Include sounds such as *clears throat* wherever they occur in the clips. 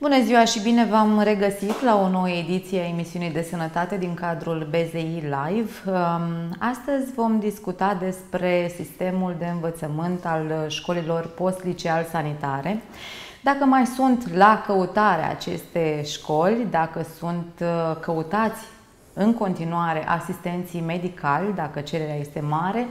Bună ziua și bine v-am regăsit la o nouă ediție a emisiunii de sănătate din cadrul BZI Live. Um, astăzi vom discuta despre sistemul de învățământ al școlilor post-liceal sanitare. Dacă mai sunt la căutare aceste școli, dacă sunt uh, căutați în continuare asistenții medicali, dacă cererea este mare,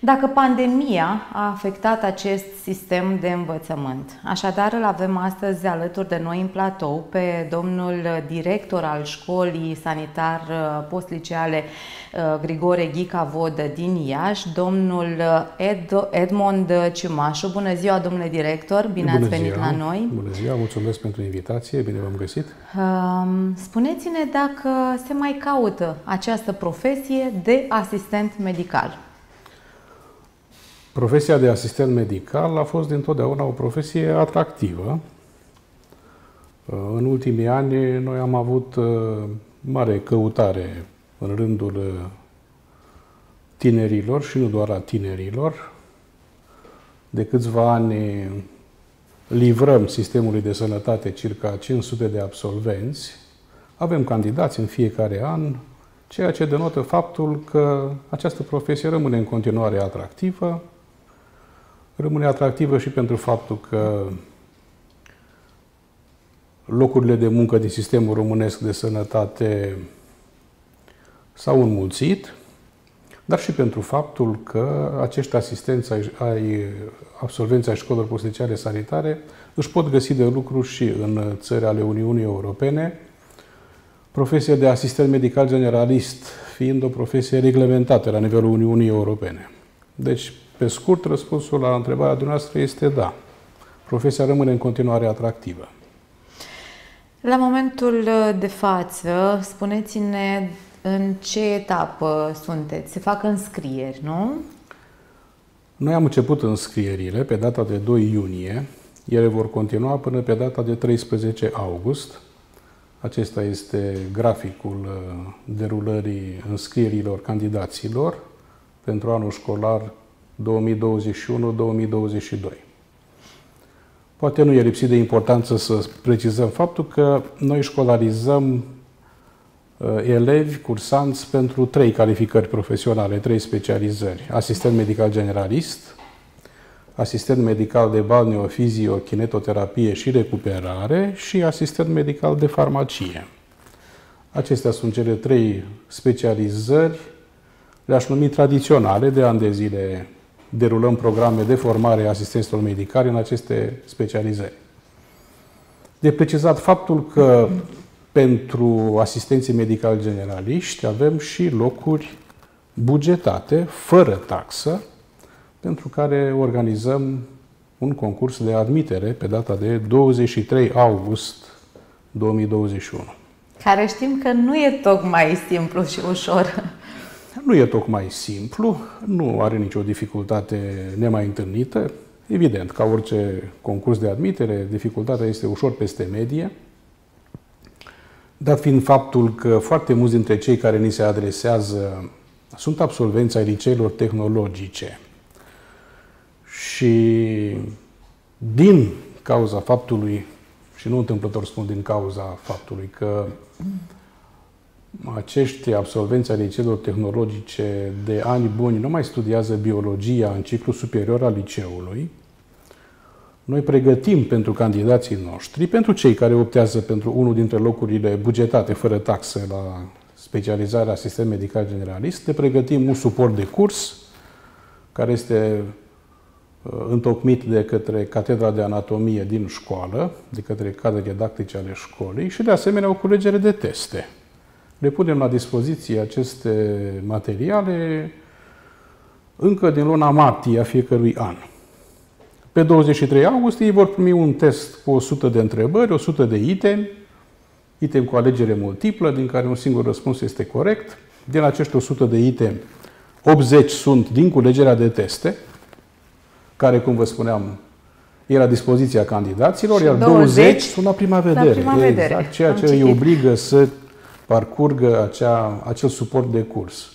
dacă pandemia a afectat acest sistem de învățământ. Așadar, îl avem astăzi alături de noi în platou pe domnul director al școlii sanitar uh, postliceale uh, Grigore Ghica Vodă din Iași, domnul Ed, Edmond Ciumașu. Bună ziua, domnule director, bine Bună ați venit ziua. la noi. Bună ziua, mulțumesc pentru invitație, bine v-am găsit. Um, spuneți-ne dacă se mai caută această profesie de asistent medical. Profesia de asistent medical a fost dintotdeauna o profesie atractivă. În ultimii ani noi am avut uh, mare căutare în rândul uh, tinerilor și nu doar a tinerilor. De câțiva ani livrăm sistemului de sănătate circa 500 de absolvenți. Avem candidați în fiecare an, ceea ce denotă faptul că această profesie rămâne în continuare atractivă, rămâne atractivă și pentru faptul că locurile de muncă din sistemul românesc de sănătate s-au înmulțit, dar și pentru faptul că acești asistenți ai, ai absolvenții ai școlilor posticiale sanitare își pot găsi de lucru și în țări ale Uniunii Europene, profesia de asistent medical generalist fiind o profesie reglementată la nivelul Uniunii Europene. Deci, pe scurt, răspunsul la întrebarea dumneavoastră este da. Profesia rămâne în continuare atractivă. La momentul de față, spuneți-ne în ce etapă sunteți? Se fac înscrieri, nu? Noi am început înscrierile pe data de 2 iunie. Ele vor continua până pe data de 13 august. Acesta este graficul uh, derulării înscrierilor candidaților pentru anul școlar 2021-2022. Poate nu e lipsit de importanță să precizăm faptul că noi școlarizăm uh, elevi, cursanți pentru trei calificări profesionale, trei specializări. Asistent medical generalist, asistent medical de balneofizio, kinetoterapie și recuperare și asistent medical de farmacie. Acestea sunt cele trei specializări, le-aș numi tradiționale, de ani de zile derulăm programe de formare a asistenților medicali în aceste specializări. De precizat faptul că pentru asistenții medicali generaliști avem și locuri bugetate, fără taxă, pentru care organizăm un concurs de admitere pe data de 23 august 2021. Care știm că nu e tocmai simplu și ușor. Nu e tocmai simplu, nu are nicio dificultate nemai întâlnită. Evident, ca orice concurs de admitere, dificultatea este ușor peste medie, dat fiind faptul că foarte mulți dintre cei care ni se adresează sunt absolvenți ai liceilor tehnologice și din cauza faptului, și nu întâmplător spun din cauza faptului că acești absolvenți ai liceelor tehnologice de ani buni nu mai studiază biologia în ciclu superior al liceului, noi pregătim pentru candidații noștri, pentru cei care optează pentru unul dintre locurile bugetate fără taxe la specializarea sistem medical generalist, le pregătim un suport de curs care este uh, întocmit de către Catedra de Anatomie din școală, de către cadre didactice ale școlii și de asemenea o culegere de teste le punem la dispoziție aceste materiale încă din luna martie a fiecărui an. Pe 23 august ei vor primi un test cu 100 de întrebări, 100 de item, item cu alegere multiplă, din care un singur răspuns este corect. Din acești 100 de item, 80 sunt din culegerea de teste, care, cum vă spuneam, e la dispoziția candidaților, iar 20, 20 sunt la prima vedere. La prima vedere. Exact ceea ce îi obligă să parcurgă acea, acel suport de curs.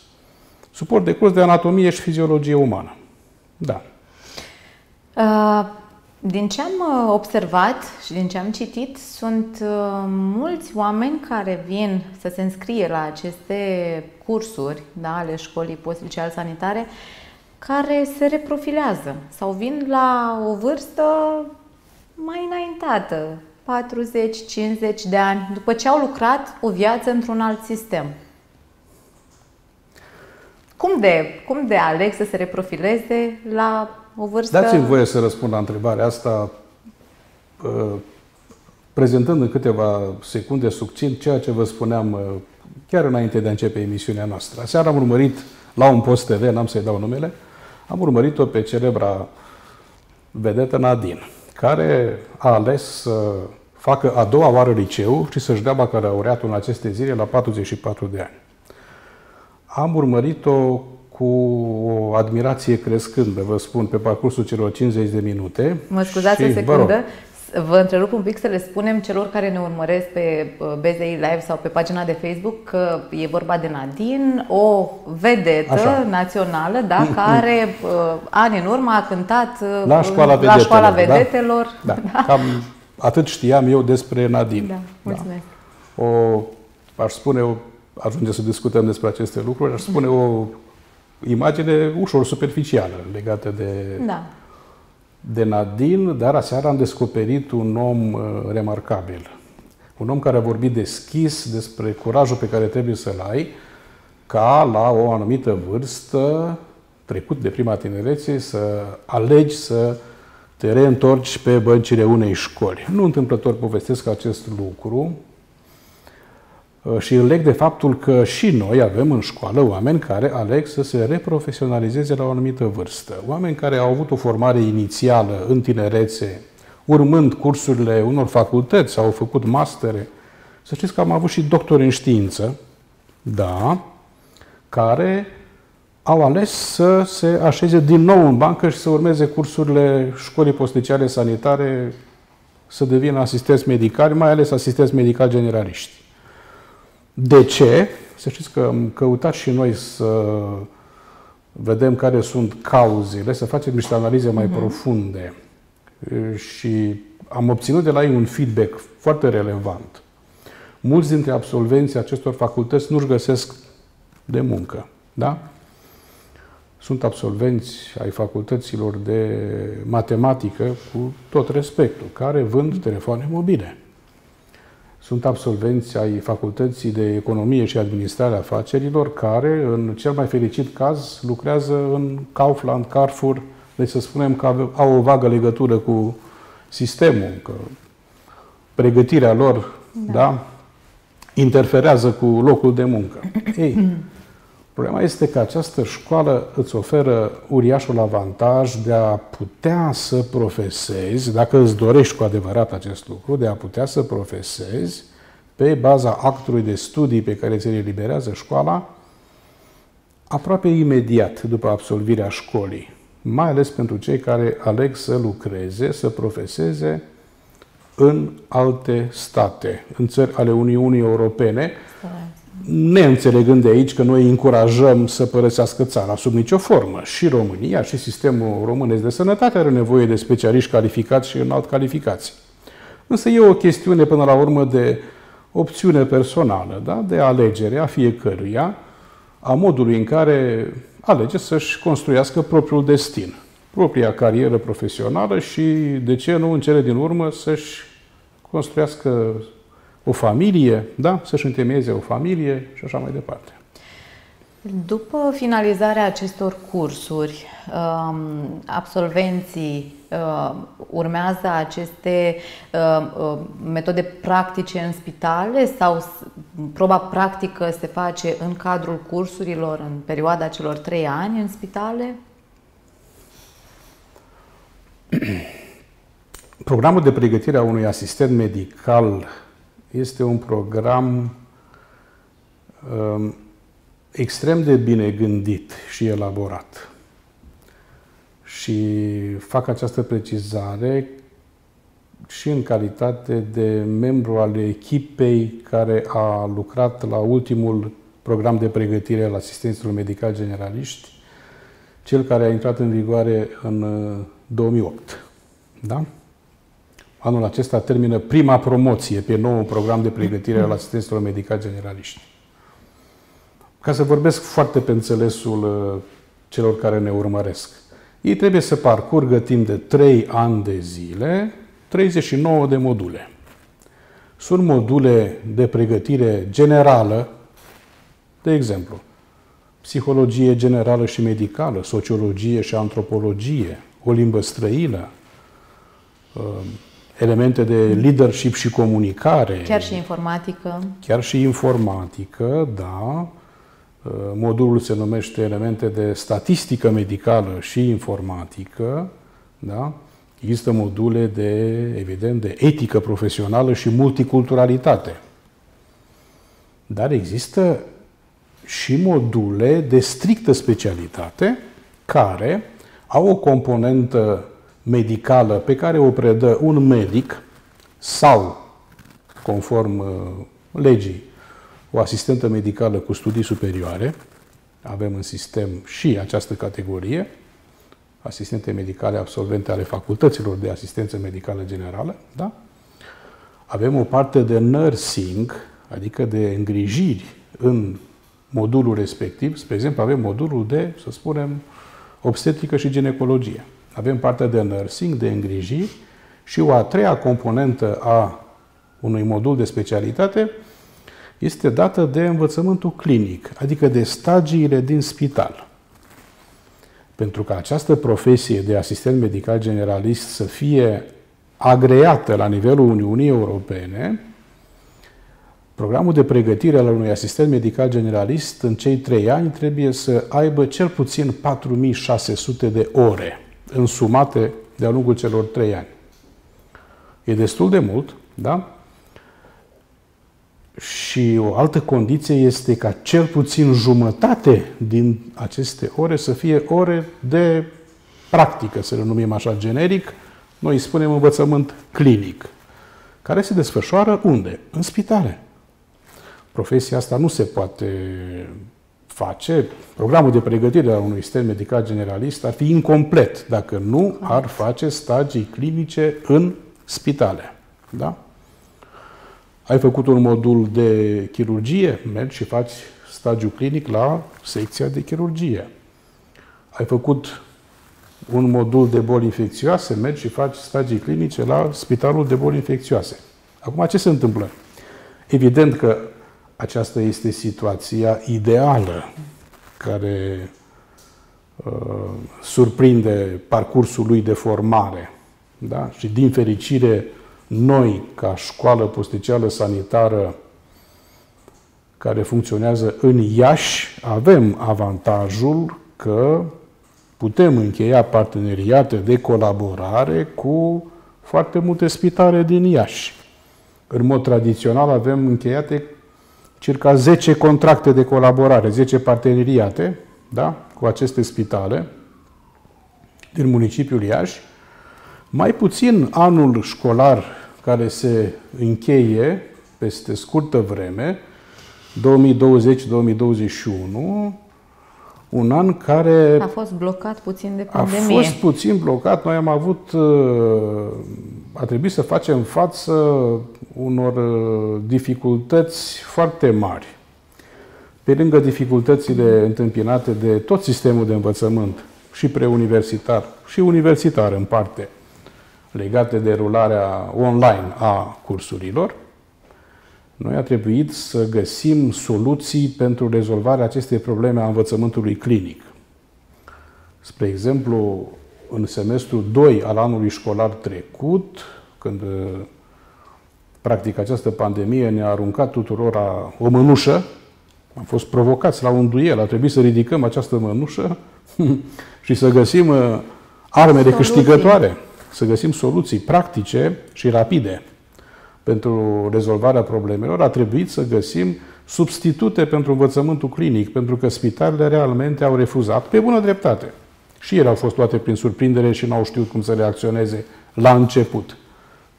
Suport de curs de anatomie și fiziologie umană. Da. Uh, Din ce am uh, observat și din ce am citit, sunt uh, mulți oameni care vin să se înscrie la aceste cursuri da, ale școlii post-liceal sanitare care se reprofilează sau vin la o vârstă mai înaintată, 40-50 de ani, după ce au lucrat o viață într-un alt sistem. Cum de, cum de aleg să se reprofileze la o vârstă... Dați-mi voie să răspund la întrebarea asta uh, prezentând în câteva secunde succint ceea ce vă spuneam uh, chiar înainte de a începe emisiunea noastră. Aseară am urmărit la un post TV, n-am să-i dau numele, am urmărit-o pe celebra vedetă Nadine, care a ales să facă a doua oară liceu și să-și dea bacalaureatul în aceste zile la 44 de ani. Am urmărit-o cu o admirație crescândă, vă spun, pe parcursul celor 50 de minute. Mă scuzați și, o secundă. Vă întrerup un pic să le spunem celor care ne urmăresc pe uh, BZI Live sau pe pagina de Facebook că e vorba de Nadine, o vedetă Așa. națională, da, care uh, ani în urmă a cântat uh, la școala vedetelor. La școala vedetelor. Da? Da. *laughs* da. Cam atât știam eu despre Nadine. Da, mulțumesc. Da. O, aș spune, o, ajunge să discutăm despre aceste lucruri, aș spune o imagine ușor superficială legată de, da. de Nadine, dar aseară am descoperit un om uh, remarcabil. Un om care a vorbit deschis despre curajul pe care trebuie să-l ai ca la o anumită vârstă, trecut de prima tinerețe, să alegi să te reîntorci pe băncile unei școli. Nu întâmplător povestesc acest lucru, Uh, și îl leg de faptul că și noi avem în școală oameni care aleg să se reprofesionalizeze la o anumită vârstă. Oameni care au avut o formare inițială în tinerețe, urmând cursurile unor facultăți sau au făcut mastere. Să știți că am avut și doctori în știință, da, care au ales să se așeze din nou în bancă și să urmeze cursurile școlii posticiale sanitare, să devină asistenți medicali, mai ales asistenți medicali generaliști. De ce? Să știți că am căutat și noi să vedem care sunt cauzele, să facem niște analize mai uh-huh. profunde și am obținut de la ei un feedback foarte relevant. Mulți dintre absolvenții acestor facultăți nu-și găsesc de muncă. Da? Sunt absolvenți ai facultăților de matematică, cu tot respectul, care vând telefoane mobile sunt absolvenți ai Facultății de Economie și Administrare a Afacerilor, care, în cel mai fericit caz, lucrează în Kaufland, Carrefour, deci să spunem că au o vagă legătură cu sistemul, că pregătirea lor da. Da, interferează cu locul de muncă. Ei, *clears throat* Problema este că această școală îți oferă uriașul avantaj de a putea să profesezi, dacă îți dorești cu adevărat acest lucru, de a putea să profesezi pe baza actului de studii pe care ți le eliberează școala, aproape imediat după absolvirea școlii, mai ales pentru cei care aleg să lucreze, să profeseze în alte state, în țări ale Uniunii Europene, neînțelegând de aici că noi încurajăm să părăsească țara sub nicio formă. Și România, și sistemul românesc de sănătate are nevoie de specialiști calificați și înalt calificați. Însă e o chestiune până la urmă de opțiune personală, da? de alegere a fiecăruia, a modului în care alege să-și construiască propriul destin, propria carieră profesională și, de ce nu, în cele din urmă, să-și construiască o familie, da? să-și întemeieze o familie și așa mai departe. După finalizarea acestor cursuri, um, absolvenții uh, urmează aceste uh, uh, metode practice în spitale sau proba practică se face în cadrul cursurilor în perioada celor trei ani în spitale? *clears throat* Programul de pregătire a unui asistent medical este un program um, extrem de bine gândit și elaborat. Și fac această precizare și în calitate de membru al echipei care a lucrat la ultimul program de pregătire al asistenților medicali generaliști, cel care a intrat în vigoare în 2008. Uh, Da? Anul acesta termină prima promoție pe nou program de pregătire al asistenților medicali generaliști. Ca să vorbesc foarte pe înțelesul uh, celor care ne urmăresc. Ei trebuie să parcurgă timp de 3 ani de zile 39 de module. Sunt module de pregătire generală, de exemplu, psihologie generală și medicală, sociologie și antropologie, o limbă străină, uh, elemente de leadership și comunicare. Chiar și informatică. Chiar și informatică, da. Uh, modulul se numește elemente de statistică medicală și informatică, da. Există module de, evident, de etică profesională și multiculturalitate. Dar există și module de strictă specialitate care au o componentă medicală pe care o predă un medic sau, conform uh, legii, o asistentă medicală cu studii superioare. Avem în sistem și această categorie, asistente medicale absolvente ale facultăților de asistență medicală generală, da? Avem o parte de nursing, adică de îngrijiri în modulul respectiv. Spre exemplu, avem modulul de, să spunem, obstetrică și ginecologie. Avem partea de nursing, de îngrijiri și o a treia componentă a unui modul de specialitate este dată de învățământul clinic, adică de stagiile din spital. Pentru că această profesie de asistent medical generalist să fie agreată la nivelul Uniunii Europene, programul de pregătire al unui asistent medical generalist în cei trei ani trebuie să aibă cel puțin 4600 de ore însumate de-a lungul celor trei ani. E destul de mult, da? Și o altă condiție este ca cel puțin jumătate din aceste ore să fie ore de practică, să le numim așa generic, noi îi spunem învățământ clinic, care se desfășoară unde? În spitale. Profesia asta nu se poate face, programul de pregătire a unui sistem medical generalist ar fi incomplet dacă nu ar face stagii clinice în spitale. Da? Ai făcut un modul de chirurgie, mergi și faci stagiu clinic la secția de chirurgie. Ai făcut un modul de boli infecțioase, mergi și faci stagii clinice la spitalul de boli infecțioase. Acum, ce se întâmplă? Evident că aceasta este situația ideală care uh, surprinde parcursul lui de formare. Da? Și din fericire, noi, ca școală posticială sanitară care funcționează în Iași, avem avantajul că putem încheia parteneriate de colaborare cu foarte multe spitale din Iași. În mod tradițional avem încheiate circa 10 contracte de colaborare, 10 parteneriate da, cu aceste spitale din municipiul Iași, mai puțin anul școlar care se încheie peste scurtă vreme, 2020-2021, un an care... A fost blocat puțin de pandemie. A fost puțin blocat. Noi am avut... Uh, a trebuit să facem față unor uh, dificultăți foarte mari. Pe lângă dificultățile întâmpinate de tot sistemul de învățământ, și preuniversitar, și universitar în parte, legate de rularea online a cursurilor, noi a trebuit să găsim soluții pentru rezolvarea acestei probleme a învățământului clinic. Spre exemplu, în semestrul 2 al anului școlar trecut, când practic această pandemie ne-a aruncat tuturor o mănușă, am fost provocați la un duel, a trebuit să ridicăm această mănușă *laughs* și să găsim uh, armele soluții. câștigătoare, să găsim soluții practice și rapide pentru rezolvarea problemelor, a trebuit să găsim substitute pentru învățământul clinic, pentru că spitalele realmente au refuzat, pe bună dreptate. Și ele au fost luate prin surprindere și nu au știut cum să reacționeze la început.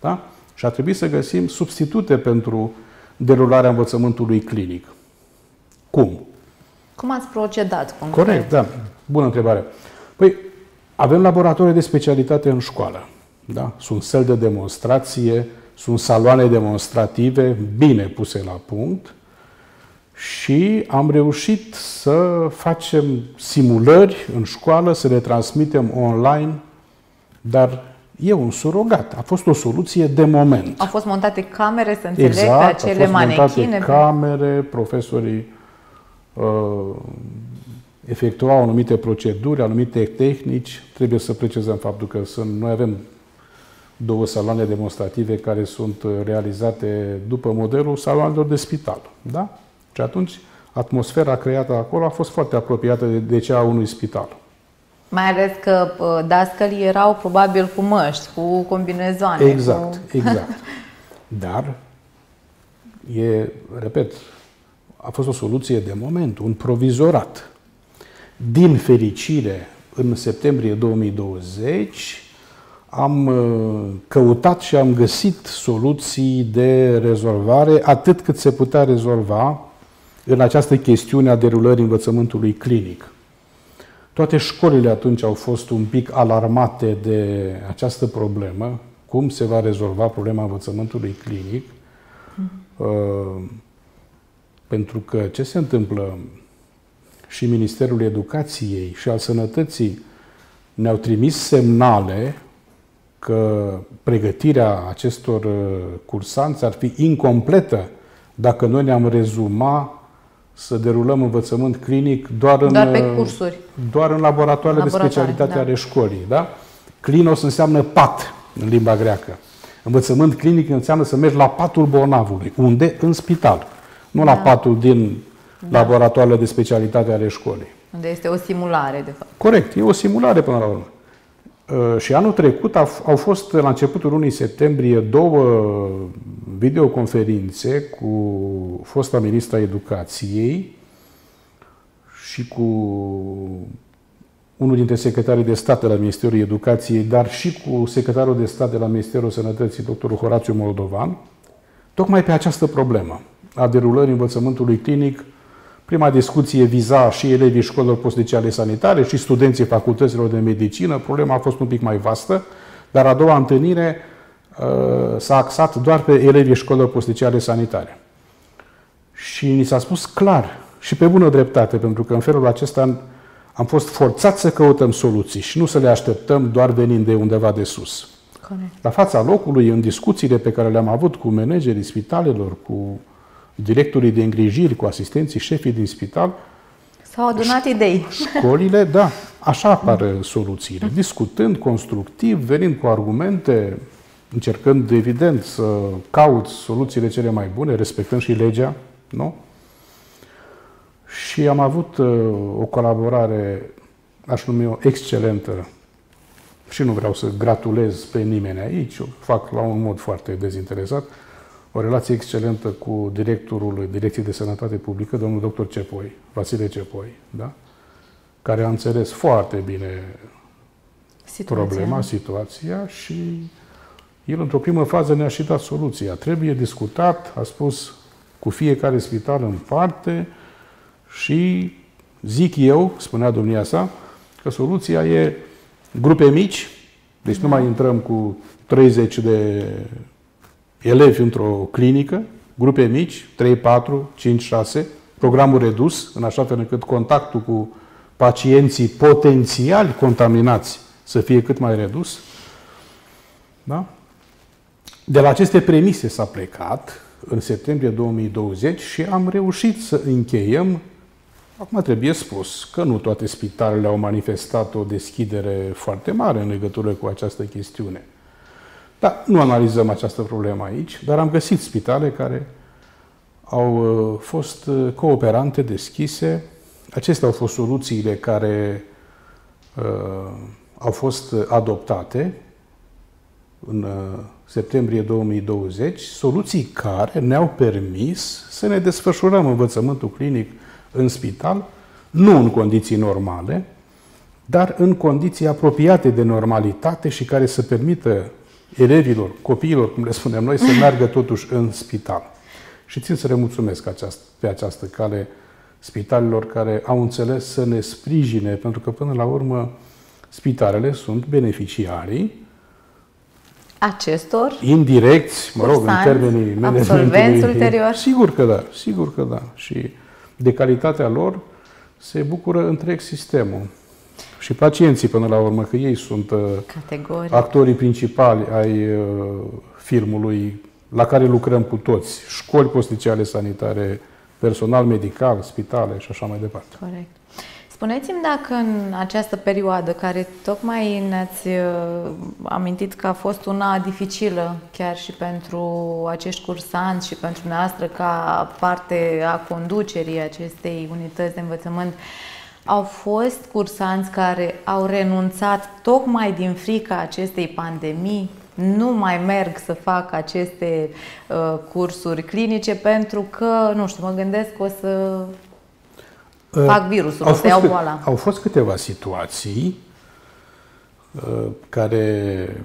Da? Și a trebuit să găsim substitute pentru derularea învățământului clinic. Cum? Cum ați procedat concret? Corect, da. Bună întrebare. Păi, avem laboratoare de specialitate în școală. Da? Sunt săli de demonstrație, sunt saloane demonstrative bine puse la punct și am reușit să facem simulări în școală, să le transmitem online, dar e un surogat. A fost o soluție de moment. Au fost montate camere, să înțeleg, exact, pe acele manechine? Montate camere, profesorii uh, efectuau anumite proceduri, anumite tehnici. Trebuie să precizăm faptul că sunt, noi avem două saloane demonstrative care sunt realizate după modelul saloanelor de spital. Da? Și atunci, atmosfera creată acolo a fost foarte apropiată de, de cea a unui spital. Mai ales că dascălii erau probabil cu măști, cu combinezoane. Exact, cu... exact. *laughs* Dar, e, repet, a fost o soluție de moment, un provizorat. Din fericire, în septembrie 2020, am uh, căutat și am găsit soluții de rezolvare atât cât se putea rezolva în această chestiune a derulării învățământului clinic. Toate școlile atunci au fost un pic alarmate de această problemă, cum se va rezolva problema învățământului clinic, mm. pentru că ce se întâmplă și Ministerul Educației și al Sănătății ne-au trimis semnale că pregătirea acestor uh, cursanți ar fi incompletă dacă noi ne-am rezuma să derulăm învățământ clinic doar în, doar pe uh, cursuri. Doar în laboratoarele, de specialitate da. ale școlii. Da? Clinos înseamnă pat în limba greacă. Învățământ clinic înseamnă să mergi la patul bolnavului. Unde? În spital. Nu da. la patul din da. laboratoarele de specialitate ale școlii. Unde este o simulare, de fapt. Corect, e o simulare până la urmă. Uh, și anul trecut au fost, la începutul lunii septembrie, două videoconferințe cu fosta ministra educației și cu unul dintre secretarii de stat de la Ministerul Educației, dar și cu secretarul de stat de la Ministerul Sănătății, doctorul Horațiu Moldovan, tocmai pe această problemă a derulării învățământului clinic Prima discuție viza și elevii școlilor postliceale sanitare și studenții facultăților de medicină. Problema a fost un pic mai vastă, dar a doua întâlnire uh, s-a axat doar pe elevii școlilor postliceale sanitare. Și ni s-a spus clar și pe bună dreptate, pentru că în felul acesta am fost forțați să căutăm soluții și nu să le așteptăm doar venind de undeva de sus. Corect. La fața locului, în discuțiile pe care le-am avut cu managerii spitalelor, cu directorii de îngrijiri, cu asistenții, șefii din spital. S-au adunat idei. Școlile, da, așa apar soluțiile. Discutând constructiv, venind cu argumente, încercând, evident, să caut soluțiile cele mai bune, respectând și legea, nu? Și am avut uh, o colaborare, aș numi-o, excelentă și nu vreau să gratulez pe nimeni aici, o fac la un mod foarte dezinteresat, o relație excelentă cu directorul Direcției de Sănătate Publică, domnul dr. Cepoi, Vasile Cepoi, da? care a înțeles foarte bine situația. problema, situația și el într-o primă fază ne-a și dat soluția. Trebuie discutat, a spus, cu fiecare spital în parte și zic eu, spunea domnia sa, că soluția e grupe mici, deci da. nu mai intrăm cu 30 de elevi într-o clinică, grupe mici, 3, 4, 5, 6, programul redus, în așa fel încât contactul cu pacienții potențiali contaminați să fie cât mai redus. Da? De la aceste premise s-a plecat în septembrie 2020 și am reușit să încheiem Acum trebuie spus că nu toate spitalele au manifestat o deschidere foarte mare în legătură cu această chestiune. Da, nu analizăm această problemă aici, dar am găsit spitale care au uh, fost uh, cooperante, deschise. Acestea au fost soluțiile care uh, au fost adoptate în uh, septembrie 2020, soluții care ne-au permis să ne desfășurăm învățământul clinic în spital, nu în condiții normale, dar în condiții apropiate de normalitate și care să permită elevilor, copiilor, cum le spunem noi, să meargă totuși în spital. Și țin să le mulțumesc aceast, pe această cale spitalelor care au înțeles să ne sprijine, pentru că până la urmă spitalele sunt beneficiarii acestor indirecți, mă rog, în termenii managementului. ulterior? Sigur că da, sigur că da. Și de calitatea lor se bucură întreg sistemul. Și pacienții până la urmă, că ei sunt uh, Categoric. actorii principali ai uh, filmului la care lucrăm cu toți. Școli posticiale sanitare, personal medical, spitale și așa mai departe. Corect. Spuneți-mi dacă în această perioadă, care tocmai ne-ați uh, amintit că a fost una dificilă chiar și pentru acești cursanți și pentru noastră ca parte a conducerii acestei unități de învățământ, au fost cursanți care au renunțat tocmai din frica acestei pandemii, nu mai merg să fac aceste uh, cursuri clinice pentru că, nu știu, mă gândesc că o să Uh, fac virusul, au să iau boala. Au fost câteva situații uh, care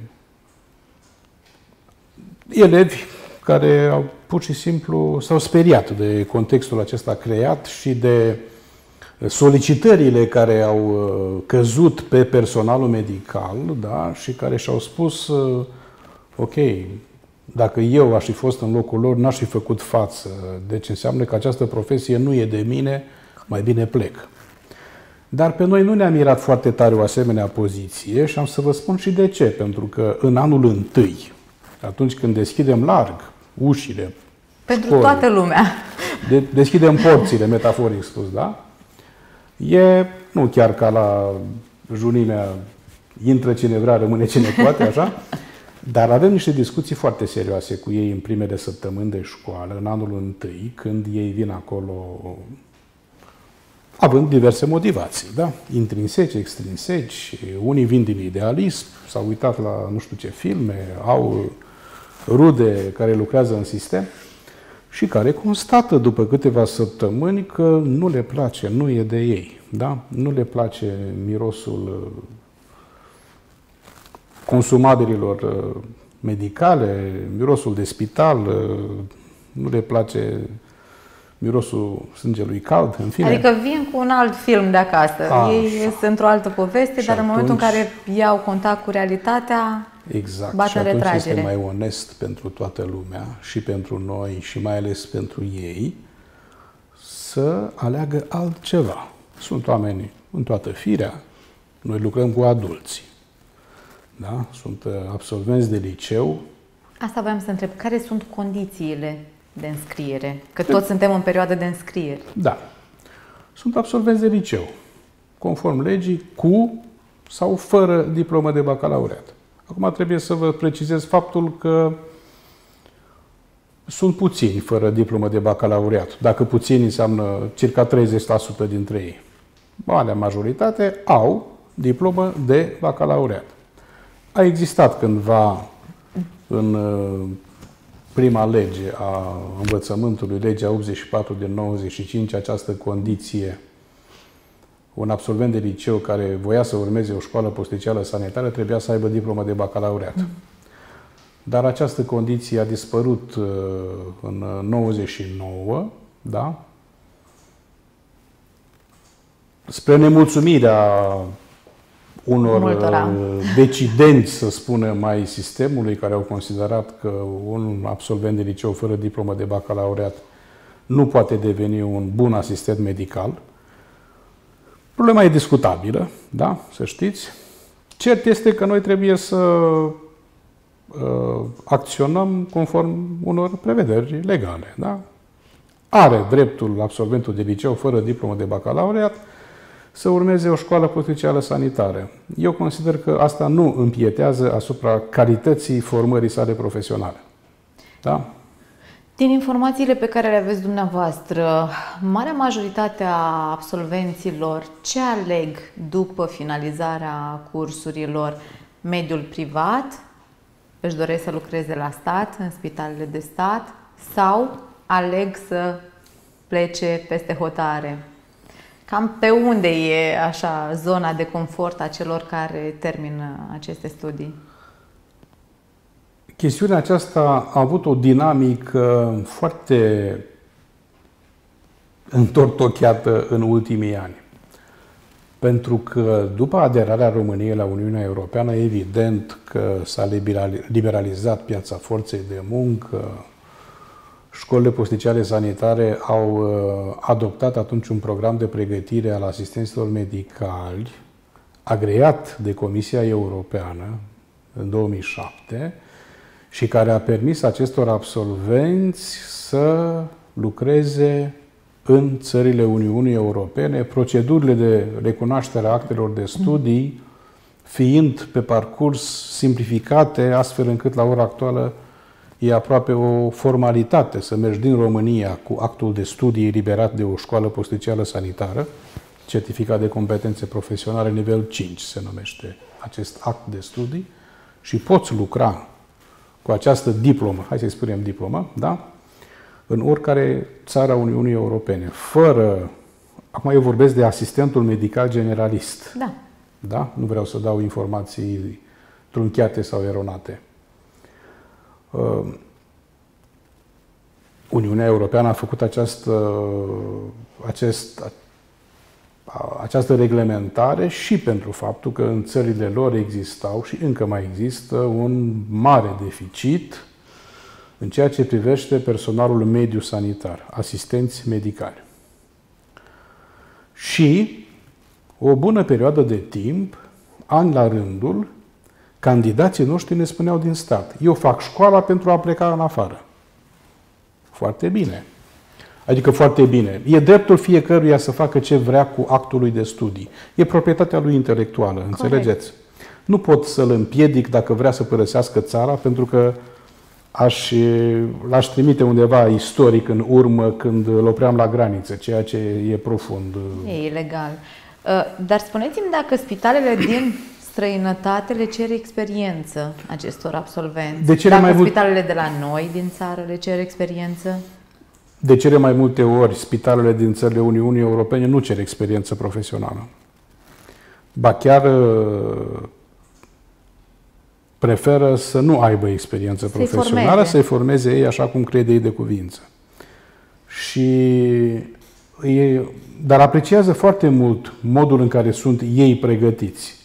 elevi care au pur și simplu s-au speriat de contextul acesta creat și de solicitările care au uh, căzut pe personalul medical da, și care și-au spus ok, dacă eu aș fi fost în locul lor, n-aș fi făcut față. Deci înseamnă că această profesie nu e de mine, mai bine plec. Dar pe noi nu ne-a mirat foarte tare o asemenea poziție și am să vă spun și de ce. Pentru că în anul întâi, atunci când deschidem larg ușile, pentru școlii, toată lumea. De, deschidem porțile, metaforic spus, da? E nu chiar ca la junimea intră cine vrea, rămâne cine poate, așa? *laughs* Dar avem niște discuții foarte serioase cu ei în primele săptămâni de școală, în anul întâi, când ei vin acolo având diverse motivații, da? intrinseci, extrinseci, unii vin din idealism, s-au uitat la nu știu ce filme, au rude care lucrează în sistem și care constată după câteva săptămâni că nu le place, nu e de ei. Da? Nu le place mirosul uh, consumabililor uh, medicale, mirosul de spital, uh, nu le place mirosul sângelui cald, în fine. Adică vin cu un alt film de acasă. A, Ei așa. sunt într-o altă poveste, și dar atunci, în momentul în care iau contact cu realitatea, exact, bată și atunci retragere. este mai onest pentru toată lumea și pentru noi și mai ales pentru ei să aleagă altceva. Sunt oameni în toată firea, noi lucrăm cu adulți. Da? Sunt uh, absolvenți de liceu. Asta voiam să întreb. Care sunt condițiile de înscriere? Că toți de... suntem în perioadă de înscriere. Da. Sunt absolvenți de liceu, conform legii, cu sau fără diplomă de bacalaureat. Acum trebuie să vă precizez faptul că sunt puțini fără diplomă de bacalaureat. Dacă puțini înseamnă circa 30% dintre ei. Marea majoritate au diplomă de bacalaureat. A existat cândva în prima lege a învățământului, legea 84 din 95, această condiție, un absolvent de liceu care voia să urmeze o școală posticială sanitară trebuia să aibă diplomă de bacalaureat. Mm. Dar această condiție a dispărut uh, în 99, da? Spre nemulțumirea unor Multora. Uh, decidenți, să spunem, mai sistemului, care au considerat că un absolvent de liceu fără diplomă de bacalaureat nu poate deveni un bun asistent medical. Problema e discutabilă, da? Să știți. Cert este că noi trebuie să uh, acționăm conform unor prevederi legale, da? Are dreptul absolventul de liceu fără diplomă de bacalaureat să urmeze o școală potențială sanitară. Eu consider că asta nu împietează asupra calității formării sale profesionale. Da? Din informațiile pe care le aveți dumneavoastră, marea majoritate a absolvenților ce aleg după finalizarea cursurilor? Mediul privat, își doresc să lucreze la stat, în spitalele de stat, sau aleg să plece peste hotare? Cam pe unde e așa zona de confort a celor care termină aceste studii? Chestiunea aceasta a avut o dinamică foarte întortocheată în ultimii ani. Pentru că după aderarea României la Uniunea Europeană, evident că s-a liberalizat piața forței de muncă, școlile posticiale sanitare au uh, adoptat atunci un program de pregătire al asistenților medicali, agreat de Comisia Europeană în 2007 și care a permis acestor absolvenți să lucreze în țările Uniunii Europene, procedurile de recunoaștere a actelor de studii fiind pe parcurs simplificate, astfel încât la ora actuală e aproape o formalitate să mergi din România cu actul de studii eliberat de o școală posticială sanitară, certificat de competențe profesionale nivel 5 se numește acest act de studii, și poți lucra cu această diplomă, hai să-i spunem diplomă, da? în oricare țară a Uniunii Europene, fără... Acum eu vorbesc de asistentul medical generalist. Da. Da? Nu vreau să dau informații trunchiate sau eronate. Uh, Uniunea Europeană a făcut această, acest, această reglementare și pentru faptul că în țările lor existau și încă mai există un mare deficit în ceea ce privește personalul mediu sanitar, asistenți medicali. Și o bună perioadă de timp, ani la rândul, candidații noștri ne spuneau din stat, eu fac școala pentru a pleca în afară. Foarte bine. Adică foarte bine. E dreptul fiecăruia să facă ce vrea cu actul lui de studii. E proprietatea lui intelectuală, Corect. înțelegeți? Nu pot să-l împiedic dacă vrea să părăsească țara, pentru că aș, l-aș trimite undeva istoric în urmă când îl opream la graniță, ceea ce e profund. E ilegal. Uh, dar spuneți-mi dacă spitalele din străinătate le cer experiență acestor absolvenți. De cele dacă mai mult... spitalele de la noi din țară le cer experiență? De cele mai multe ori, spitalele din țările Uniunii Europene nu cer experiență profesională. Ba chiar uh, preferă să nu aibă experiență să profesională, să-i formeze ei așa cum crede ei de cuvință. Și e, dar apreciază foarte mult modul în care sunt ei pregătiți.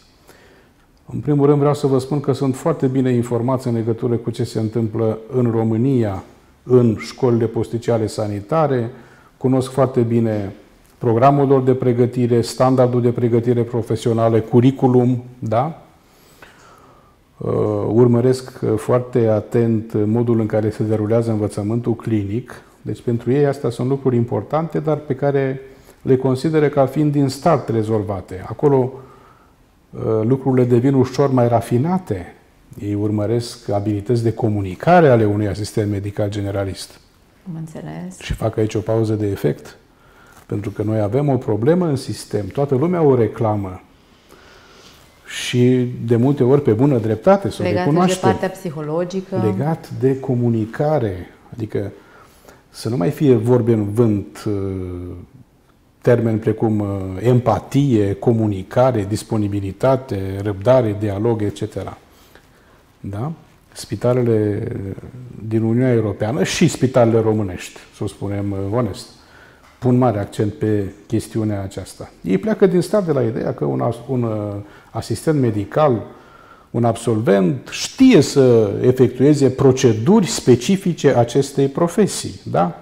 În primul rând vreau să vă spun că sunt foarte bine informați în legătură cu ce se întâmplă în România, în școlile posticiale sanitare, cunosc foarte bine programul lor de pregătire, standardul de pregătire profesională, curriculum, da? Uh, urmăresc foarte atent modul în care se derulează învățământul clinic. Deci pentru ei astea sunt lucruri importante, dar pe care le consideră ca fiind din start rezolvate. Acolo uh, lucrurile devin ușor mai rafinate. Ei urmăresc abilități de comunicare ale unui asistent medical generalist. Am înțeles. Și fac aici o pauză de efect, pentru că noi avem o problemă în sistem. Toată lumea o reclamă și de multe ori pe bună dreptate să legat o recunoaște. de partea psihologică. Legat de comunicare. Adică să nu mai fie vorbe în vânt uh, termeni precum uh, empatie, comunicare, disponibilitate, răbdare, dialog, etc. Da? Spitalele din Uniunea Europeană și spitalele românești, să o spunem uh, onest, pun mare accent pe chestiunea aceasta. Ei pleacă din start de la ideea că un, un asistent medical, un absolvent, știe să efectueze proceduri specifice acestei profesii. Da?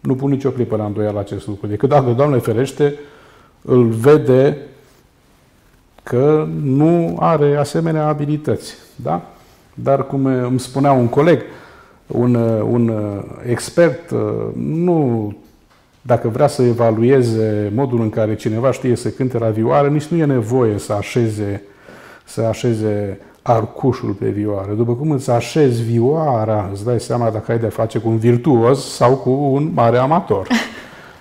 Nu pun nicio clipă la îndoială acest lucru. Decât dacă, Doamne ferește, îl vede că nu are asemenea abilități. Da? Dar, cum îmi spunea un coleg, un, un expert nu dacă vrea să evalueze modul în care cineva știe să cânte la vioară, nici nu e nevoie să așeze, să așeze arcușul pe vioară. După cum îți așezi vioara, îți dai seama dacă ai de face cu un virtuos sau cu un mare amator.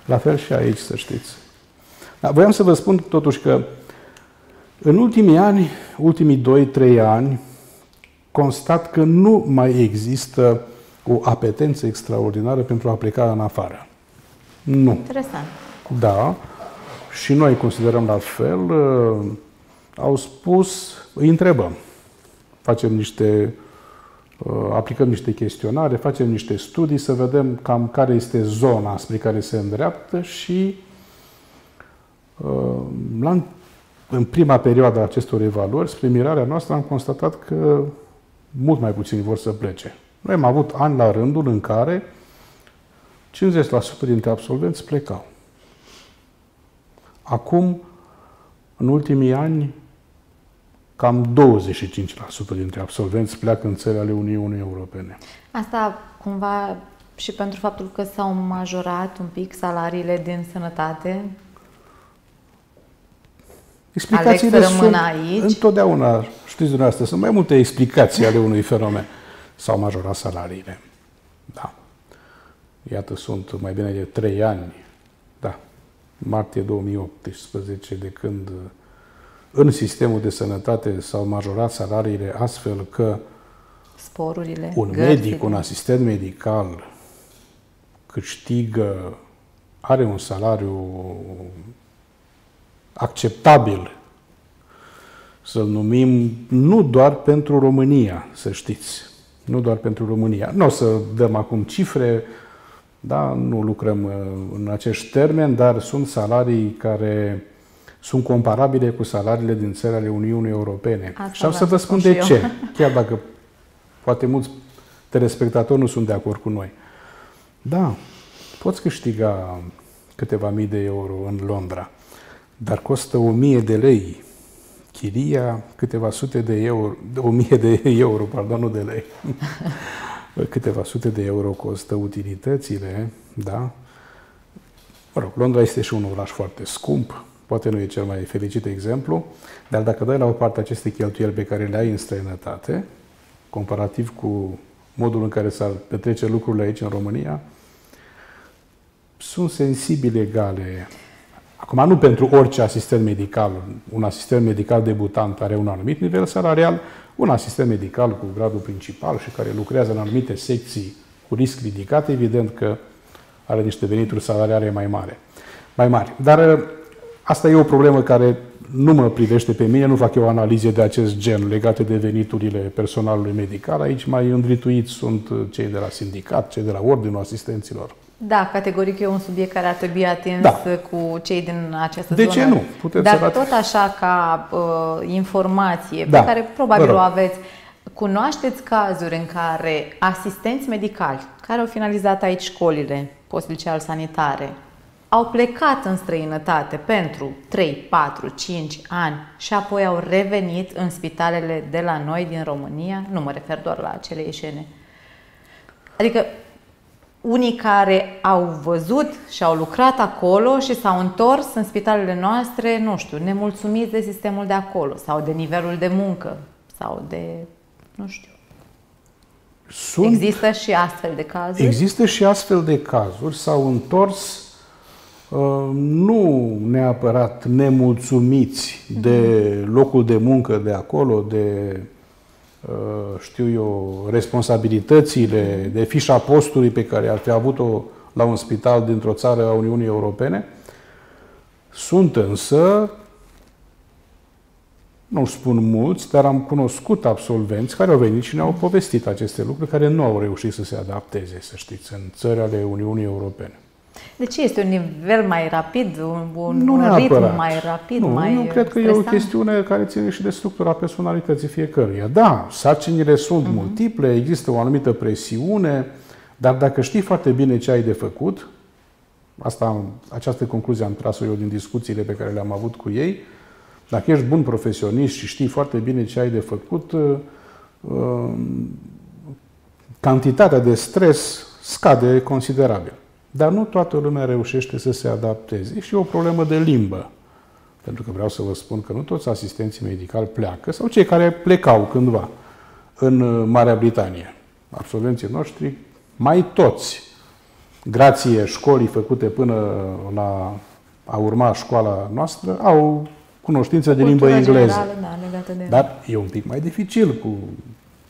La fel și aici, să știți. Dar voiam să vă spun totuși că în ultimii ani, ultimii 2-3 ani, constat că nu mai există o apetență extraordinară pentru a pleca în afară. Nu. Interesant. Da. Și noi considerăm la fel. Uh, au spus, îi întrebăm. Facem niște, uh, aplicăm niște chestionare, facem niște studii să vedem cam care este zona spre care se îndreaptă și uh, la în prima perioadă a acestor evaluări, spre mirarea noastră, am constatat că mult mai puțini vor să plece. Noi am avut ani la rândul în care 50% dintre absolvenți plecau. Acum, în ultimii ani, cam 25% dintre absolvenți pleacă în țări ale Uniunii Europene. Asta cumva și pentru faptul că s-au majorat un pic salariile din sănătate? Explicațiile sunt aici. întotdeauna, știți dumneavoastră, sunt mai multe explicații ale unui fenomen. S-au majorat salariile. Da. Iată, sunt mai bine de trei ani, da, martie 2018, de când în sistemul de sănătate s-au majorat salariile astfel că sporurile, un gărțile. medic, un asistent medical câștigă, are un salariu acceptabil, să-l numim nu doar pentru România, să știți, nu doar pentru România. Nu o să dăm acum cifre, da, nu lucrăm uh, în acești termeni, dar sunt salarii care sunt comparabile cu salariile din țările Uniunii Europene. Asta și am să vă spun de eu. ce, chiar dacă poate mulți telespectatori nu sunt de acord cu noi. Da, poți câștiga câteva mii de euro în Londra, dar costă o mie de lei. Chiria câteva sute de euro, o mie de euro, pardon, nu de lei. *laughs* câteva sute de euro costă utilitățile, da? Mă rog, Londra este și un oraș foarte scump, poate nu e cel mai fericit exemplu, dar dacă dai la o parte aceste cheltuieli pe care le ai în străinătate, comparativ cu modul în care s-ar petrece lucrurile aici în România, sunt sensibile egale. Acum, nu pentru orice asistent medical. Un asistent medical debutant are un anumit nivel salarial, un asistent medical cu gradul principal și care lucrează în anumite secții cu risc ridicat, evident că are niște venituri salariale mai mari. Mai mari. Dar asta e o problemă care nu mă privește pe mine, nu fac eu analize de acest gen legate de veniturile personalului medical. Aici mai îndrituiți sunt cei de la sindicat, cei de la Ordinul Asistenților. Da, categoric e un subiect care ar trebui atins da. cu cei din această de zonă. De ce nu? Puteți Dar să tot așa ca uh, informație da. pe care probabil o aveți, cunoașteți cazuri în care asistenți medicali care au finalizat aici școlile post-liceal-sanitare au plecat în străinătate pentru 3, 4, 5 ani și apoi au revenit în spitalele de la noi din România, nu mă refer doar la acele ieșene. Adică unii care au văzut și au lucrat acolo și s-au întors în spitalele noastre, nu știu, nemulțumiți de sistemul de acolo sau de nivelul de muncă sau de, nu știu. Sunt, există și astfel de cazuri? Există și astfel de cazuri. S-au întors uh, nu neapărat nemulțumiți de mhm. locul de muncă de acolo, de Uh, știu eu, responsabilitățile de fișa postului pe care ar fi avut-o la un spital dintr-o țară a Uniunii Europene. Sunt însă, nu spun mulți, dar am cunoscut absolvenți care au venit și ne-au povestit aceste lucruri, care nu au reușit să se adapteze, să știți, în țări ale Uniunii Europene. De ce este un nivel mai rapid, un, un, nu un ritm mai rapid, nu, mai Eu cred că stresant? e o chestiune care ține și de structura personalității fiecăruia. Da, sarcinile sunt uh-huh. multiple, există o anumită presiune, dar dacă știi foarte bine ce ai de făcut, asta, această concluzie am tras-o eu din discuțiile pe care le-am avut cu ei, dacă ești bun profesionist și știi foarte bine ce ai de făcut, uh, uh, cantitatea de stres scade considerabil. Dar nu toată lumea reușește să se adapteze. Și e o problemă de limbă. Pentru că vreau să vă spun că nu toți asistenții medicali pleacă, sau cei care plecau cândva în uh, Marea Britanie. Absolvenții noștri, mai toți, grație școlii făcute până la a urma școala noastră, au cunoștințe de limbă engleză. Generală, da, de... Dar e un pic mai dificil cu,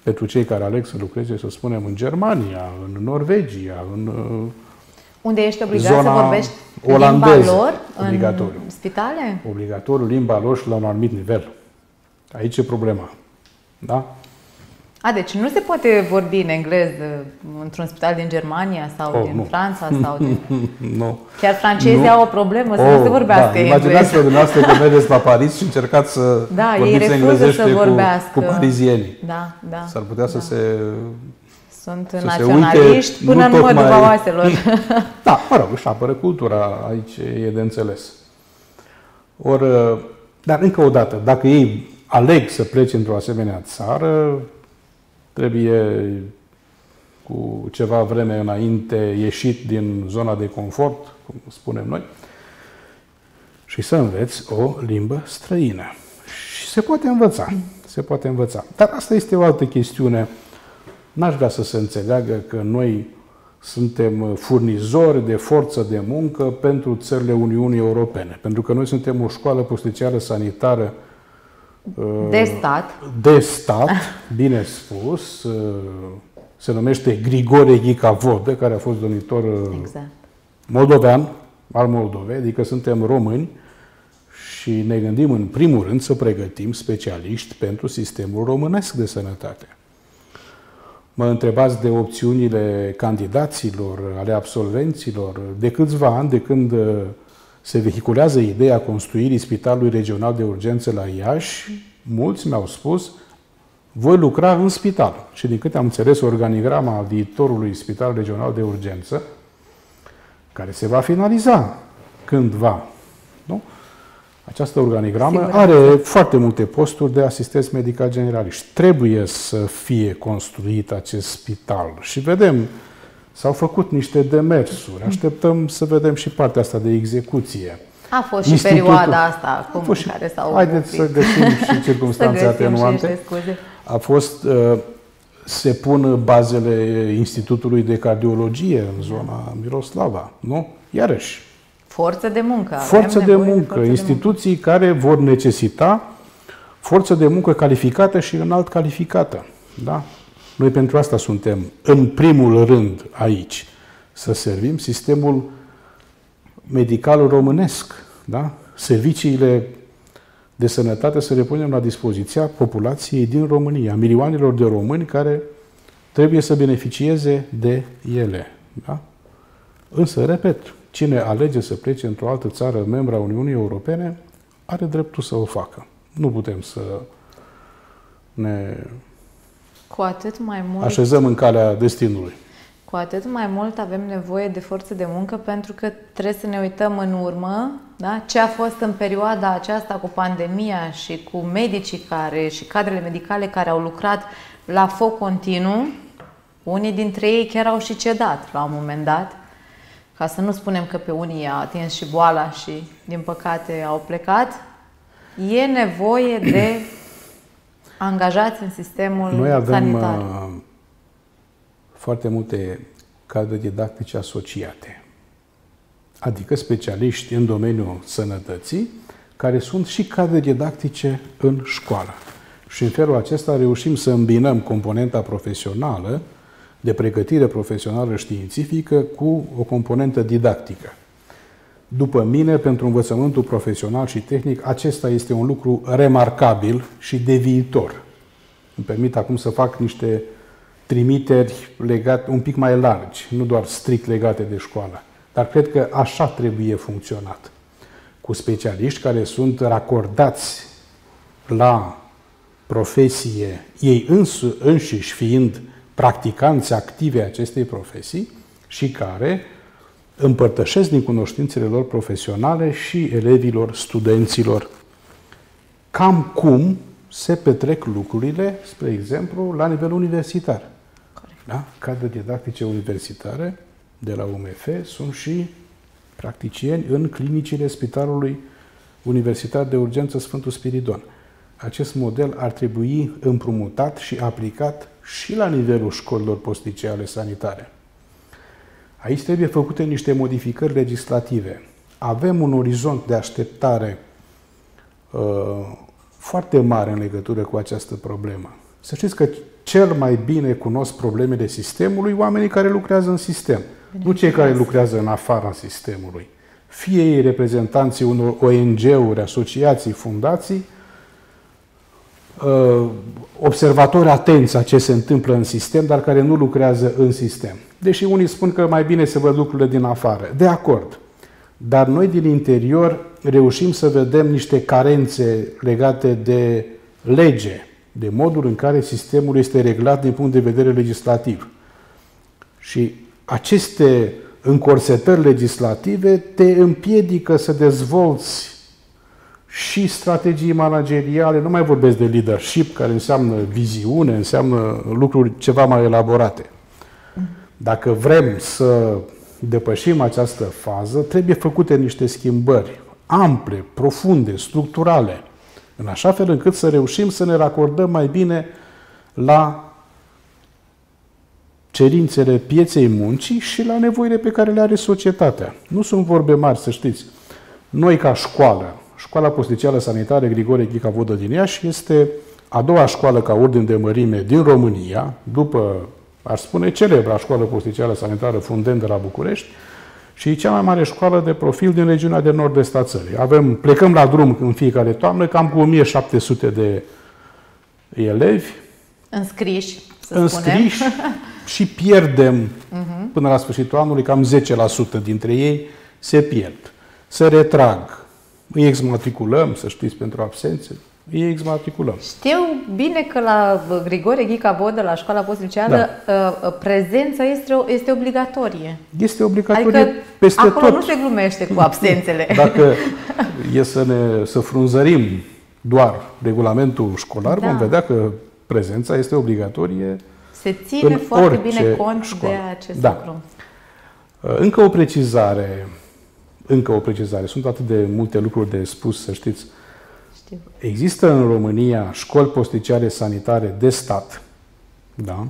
pentru cei care aleg să lucreze, să spunem, în Germania, în Norvegia, în uh, unde ești obligat Zona să vorbești olandeză, limba lor obligatoriu. în spitale? Obligatoriu limba lor și la un anumit nivel. Aici e problema. Da? A, deci nu se poate vorbi în engleză într-un spital din Germania sau oh, din nu. Franța sau din... *laughs* nu. Chiar francezii nu. au o problemă să oh, nu se vorbească da. Imaginați-vă dumneavoastră că mergeți la Paris și încercați să da, vorbiți englezește să vorbească. cu, cu parizienii. Da, da. S-ar putea da. să se sunt să naționaliști se până nu în mădul mai... oaselor. *laughs* da, mă rog, își apără cultura, aici e de înțeles. Or, dar încă o dată, dacă ei aleg să plece într-o asemenea țară, trebuie cu ceva vreme înainte ieșit din zona de confort, cum spunem noi, și să înveți o limbă străină. Și se poate învăța. Se poate învăța. Dar asta este o altă chestiune. N-aș vrea să se înțeleagă că noi suntem furnizori de forță de muncă pentru țările Uniunii Europene. Pentru că noi suntem o școală posticiară sanitară de stat. De stat, bine spus. Se numește Grigore Ghica Vodă, care a fost domnitor exact. moldovean al Moldovei, adică suntem români și ne gândim în primul rând să pregătim specialiști pentru sistemul românesc de sănătate. Mă întrebați de opțiunile candidaților, ale absolvenților. De câțiva ani, de când se vehiculează ideea construirii Spitalului Regional de Urgență la Iași, mulți mi-au spus, voi lucra în spital. Și din câte am înțeles, organigrama viitorului Spital Regional de Urgență, care se va finaliza cândva, nu? Această organigramă Sigur. are foarte multe posturi de asistenți medical generaliști. Trebuie să fie construit acest spital. Și vedem S-au făcut niște demersuri. Așteptăm să vedem și partea asta de execuție. A fost și Institutul... perioada asta cum, a fost și... care s-au Haideți să găsim și *laughs* circunstanțe atenuante. A fost... Uh, se pun bazele Institutului de Cardiologie în zona Miroslava, nu? Iarăși. Forță de muncă. Forță de muncă. Forță instituții de muncă. care vor necesita forță de muncă calificată și înalt calificată. Da? Noi pentru asta suntem în primul rând aici, să servim sistemul medical românesc, da? serviciile de sănătate să le punem la dispoziția populației din România, milioanelor de români care trebuie să beneficieze de ele. Da? Însă, repet, cine alege să plece într-o altă țară membra Uniunii Europene, are dreptul să o facă. Nu putem să ne cu atât mai mult... Așezăm în calea destinului. Cu atât mai mult avem nevoie de forță de muncă pentru că trebuie să ne uităm în urmă da? ce a fost în perioada aceasta cu pandemia și cu medicii care și cadrele medicale care au lucrat la foc continuu. Unii dintre ei chiar au și cedat la un moment dat, ca să nu spunem că pe unii a atins și boala și, din păcate, au plecat. E nevoie de *clears throat* angajați în sistemul Noi avem sanitar. Uh, foarte multe cadre didactice asociate, adică specialiști în domeniul sănătății, care sunt și cadre didactice în școală. Și în felul acesta reușim să îmbinăm componenta profesională, de pregătire profesională științifică, cu o componentă didactică. După mine, pentru învățământul profesional și tehnic, acesta este un lucru remarcabil și de viitor. Îmi permit acum să fac niște trimiteri legate un pic mai largi, nu doar strict legate de școală. Dar cred că așa trebuie funcționat. Cu specialiști care sunt racordați la profesie, ei însu, înșiși fiind practicanți active acestei profesii și care împărtășesc din cunoștințele lor profesionale și elevilor, studenților, cam cum se petrec lucrurile, spre exemplu, la nivel universitar. Da? Cadre didactice universitare de la UMF sunt și practicieni în clinicile Spitalului Universitar de Urgență Sfântul Spiridon. Acest model ar trebui împrumutat și aplicat și la nivelul școlilor posticiale sanitare. Aici trebuie făcute niște modificări legislative. Avem un orizont de așteptare uh, foarte mare în legătură cu această problemă. Să știți că cel mai bine cunosc problemele sistemului oamenii care lucrează în sistem, bine nu cei care lucrează în afara sistemului. Fie ei reprezentanții unor ONG-uri, asociații, fundații, uh, observatori atenți a ce se întâmplă în sistem, dar care nu lucrează în sistem. Deși unii spun că mai bine se văd lucrurile din afară. De acord. Dar noi din interior reușim să vedem niște carențe legate de lege, de modul în care sistemul este reglat din punct de vedere legislativ. Și aceste încorsetări legislative te împiedică să dezvolți și strategii manageriale, nu mai vorbesc de leadership, care înseamnă viziune, înseamnă lucruri ceva mai elaborate. Dacă vrem să depășim această fază, trebuie făcute niște schimbări ample, profunde, structurale, în așa fel încât să reușim să ne racordăm mai bine la cerințele pieței muncii și la nevoile pe care le are societatea. Nu sunt vorbe mari, să știți. Noi, ca școală, Școala Posticială Sanitară Grigore Ghica Vodă din Iași este a doua școală ca ordin de mărime din România, după, aș spune, celebra școală posticială sanitară Fundent de la București, și e cea mai mare școală de profil din regiunea de nord-est a țării. Avem, plecăm la drum în fiecare toamnă, cam cu 1700 de elevi. Înscriși, să înscriși spunem. *laughs* și pierdem uh-huh. până la sfârșitul anului, cam 10% dintre ei se pierd. Se retrag, îi exmatriculăm, să știți, pentru absențe. Îi exmatriculăm. Știu bine că la Grigore Ghica Bodă, la școala postliceală, da. Uh, uh, prezența este, este obligatorie. Este obligatorie adică peste acolo tot. nu se glumește cu absențele. *laughs* Dacă e să, ne, să frunzărim doar regulamentul școlar, da. vom vedea că prezența este obligatorie Se ține foarte bine cont școală. de acest da. lucru. Uh, încă o precizare încă o precizare. Sunt atât de multe lucruri de spus, să știți. Știu. Există în România școli posticiare sanitare de stat, da?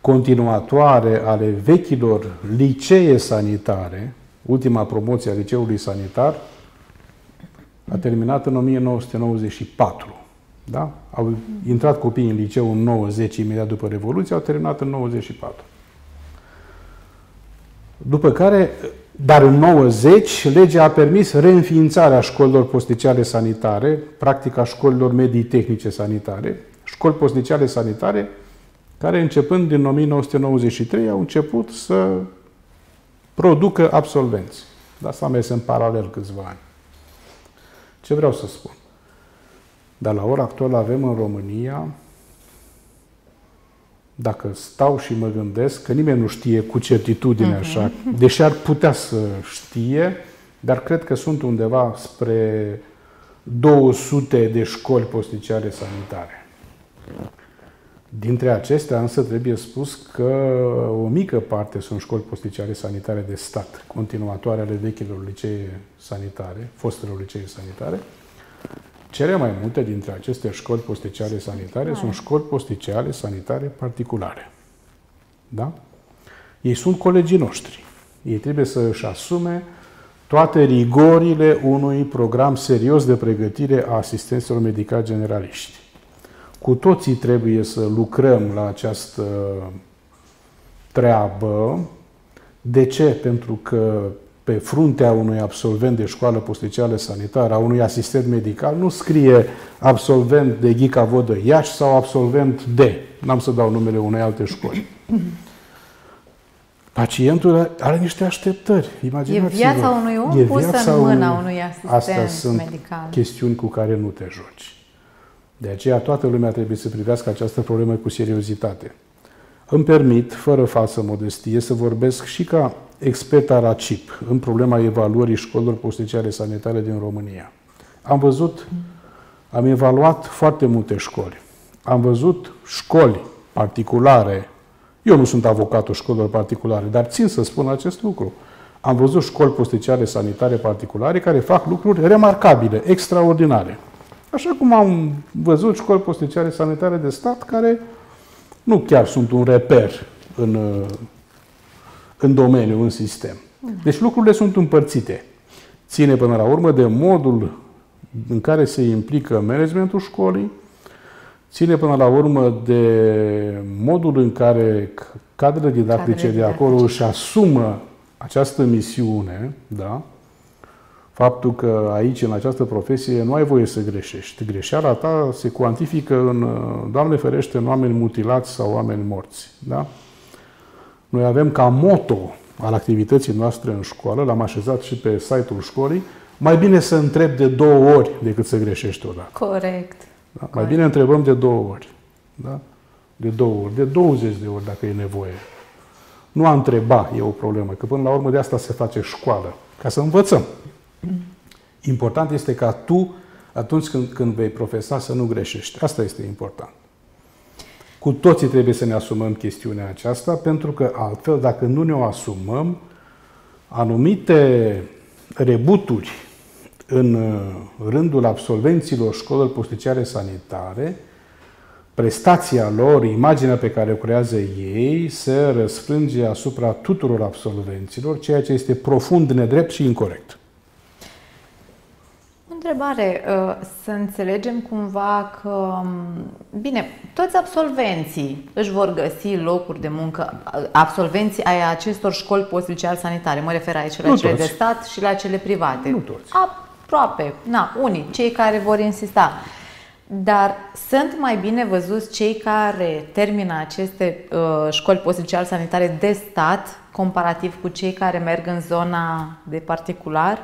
continuatoare ale vechilor licee sanitare, ultima promoție a liceului sanitar a terminat în 1994. Da? Au intrat copiii în liceu în 90, imediat după Revoluție, au terminat în 94. După care dar în 90, legea a permis reînființarea școlilor posticiale sanitare, practica școlilor medii tehnice sanitare, școli posticiale sanitare, care începând din 1993 au început să producă absolvenți. Dar s-a mers în paralel câțiva ani. Ce vreau să spun? Dar la ora actuală avem în România dacă stau și mă gândesc, că nimeni nu știe cu certitudine uh-huh. așa, deși ar putea să știe, dar cred că sunt undeva spre 200 de școli posticiare sanitare. Dintre acestea însă trebuie spus că o mică parte sunt școli posticiare sanitare de stat, continuatoare ale vechilor licee sanitare, fostelor licee sanitare, cele mai multe dintre aceste școli posticiale sanitare sunt școli posticiale sanitare particulare. Da? Ei sunt colegii noștri. Ei trebuie să își asume toate rigorile unui program serios de pregătire a asistenților medicali generaliști. Cu toții trebuie să lucrăm la această treabă. De ce? Pentru că pe fruntea unui absolvent de școală posticială sanitară, a unui asistent medical, nu scrie absolvent de Ghica Vodă Iași sau absolvent de, n-am să dau numele unei alte școli. Pacientul are niște așteptări. Imaginați-vă. E viața unui om e pusă în mâna unui asistent Astea sunt medical. chestiuni cu care nu te joci. De aceea toată lumea trebuie să privească această problemă cu seriozitate. Îmi permit, fără falsă modestie, să vorbesc și ca expert RACIP în problema evaluării școlilor posticiare sanitare din România. Am văzut, am evaluat foarte multe școli. Am văzut școli particulare. Eu nu sunt avocatul școlilor particulare, dar țin să spun acest lucru. Am văzut școli posticiare sanitare particulare care fac lucruri remarcabile, extraordinare. Așa cum am văzut școli posticiare sanitare de stat care nu chiar sunt un reper în în domeniu, în sistem. Deci lucrurile sunt împărțite. Ține până la urmă de modul în care se implică managementul școlii, ține până la urmă de modul în care cadrele didactice de acolo își asumă această misiune, da? faptul că aici, în această profesie, nu ai voie să greșești. Greșeala ta se cuantifică în, Doamne ferește, în oameni mutilați sau oameni morți. Da? Noi avem ca moto al activității noastre în școală, l-am așezat și pe site-ul școlii, mai bine să întreb de două ori decât să greșești odată. Corect. Da? Corect. Mai bine întrebăm de două ori. Da? De două ori, de 20 de ori dacă e nevoie. Nu a întreba e o problemă, că până la urmă de asta se face școală, ca să învățăm. Important este ca tu, atunci când, când vei profesa, să nu greșești. Asta este important. Cu toții trebuie să ne asumăm chestiunea aceasta, pentru că altfel, dacă nu ne o asumăm, anumite rebuturi în uh, rândul absolvenților școlilor posticiare sanitare, prestația lor, imaginea pe care o creează ei, se răsfrânge asupra tuturor absolvenților, ceea ce este profund nedrept și incorrect întrebare. Uh, să înțelegem cumva că, um, bine, toți absolvenții își vor găsi locuri de muncă, uh, absolvenții ai acestor școli post sanitare. Mă refer aici la nu cele toți. de stat și la cele private. Nu toți. Aproape, na, unii, cei care vor insista. Dar sunt mai bine văzuți cei care termină aceste uh, școli post sanitare de stat comparativ cu cei care merg în zona de particular?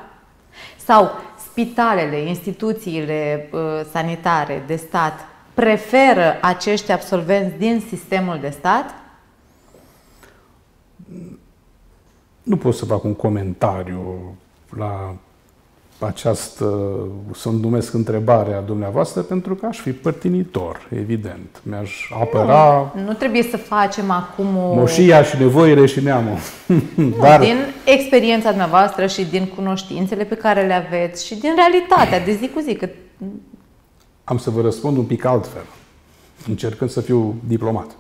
Sau spitalele, instituțiile uh, sanitare de stat preferă acești absolvenți din sistemul de stat? Nu pot să fac un comentariu la această, să-mi numesc întrebarea dumneavoastră, pentru că aș fi părtinitor, evident. Mi-aș apăra... Nu, nu trebuie să facem acum o... Moșia și nevoile și neamul. Nu, Dar... din experiența dumneavoastră și din cunoștințele pe care le aveți și din realitatea de zi cu zi. Că... Am să vă răspund un pic altfel, încercând să fiu diplomat.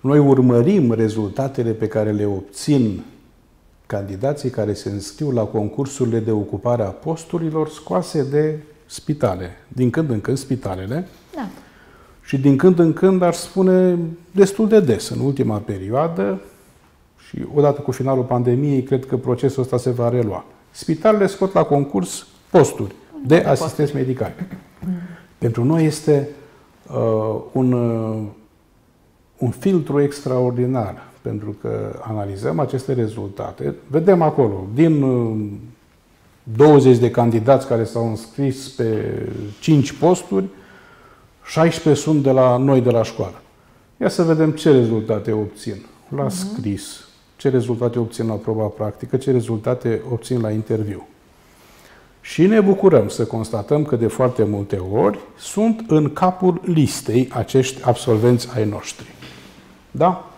Noi urmărim rezultatele pe care le obțin candidații care se înscriu la concursurile de ocupare a posturilor scoase de spitale. Din când în când spitalele. Da. Și din când în când, ar spune, destul de des, în ultima perioadă, și odată cu finalul pandemiei, cred că procesul ăsta se va relua. Spitalele scot la concurs posturi de asistenți medicali. Pentru noi este uh, un, uh, un filtru extraordinar pentru că analizăm aceste rezultate, vedem acolo, din 20 uh, de candidați care s-au înscris pe 5 posturi, 16 sunt de la noi de la școală. Ia să vedem ce rezultate obțin la mhm. scris, ce rezultate obțin la proba practică, ce rezultate obțin la interviu. Și ne bucurăm să constatăm că de foarte multe ori sunt în capul listei acești absolvenți ai noștri. Da?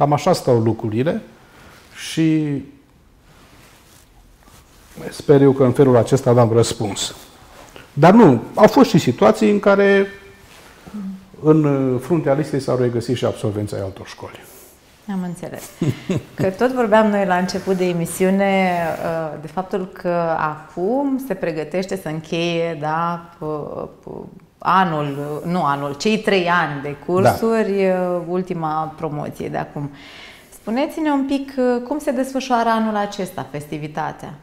Cam așa stau lucrurile și sper eu că în felul acesta am răspuns. Dar nu, au fost și situații în care în fruntea listei s-au regăsit și absolvenții ai altor școli. Am înțeles. Că tot vorbeam noi la început de emisiune uh, de faptul că acum se pregătește să încheie da, anul, nu anul, cei trei ani de cursuri, da. ultima promoție de acum. Spuneți-ne un pic cum se desfășoară anul acesta, festivitatea?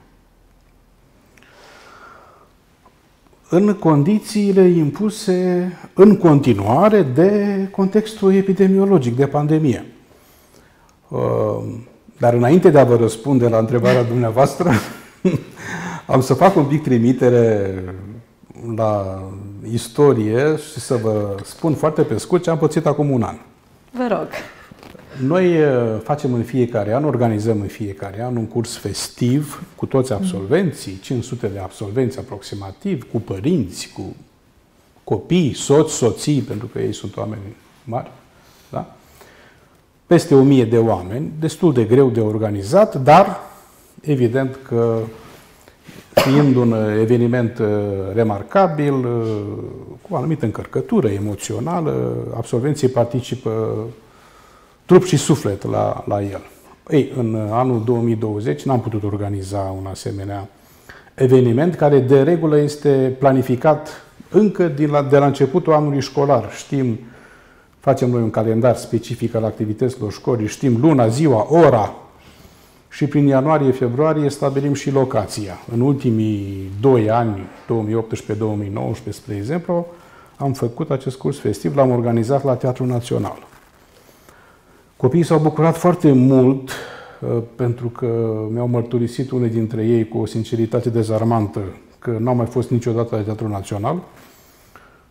În condițiile impuse în continuare de contextul epidemiologic, de pandemie. Dar înainte de a vă răspunde la întrebarea dumneavoastră, *laughs* am să fac un pic trimitere la istorie și să vă spun foarte pe scurt ce am pățit acum un an. Vă rog. Noi eh, facem în fiecare an, organizăm în fiecare an un curs festiv cu toți absolvenții, 500 de absolvenți aproximativ, cu părinți, cu copii, soți, soții, pentru că ei sunt oameni mari. Da? Peste o mie de oameni, destul de greu de organizat, dar evident că fiind un uh, eveniment uh, remarcabil, uh, cu o anumită încărcătură emoțională, absolvenții participă trup și suflet la, la el. Ei, în anul 2020 n-am putut organiza un asemenea eveniment care de regulă este planificat încă din la, de la începutul anului școlar. Știm, facem noi un calendar specific al activităților școlii, știm luna, ziua, ora și prin ianuarie-februarie stabilim și locația. În ultimii doi ani, 2018-2019, spre exemplu, am făcut acest curs festiv, l-am organizat la Teatrul Național. Copiii s-au bucurat foarte mult uh, pentru că mi-au mărturisit unii dintre ei cu o sinceritate dezarmantă că n-au mai fost niciodată la Teatrul Național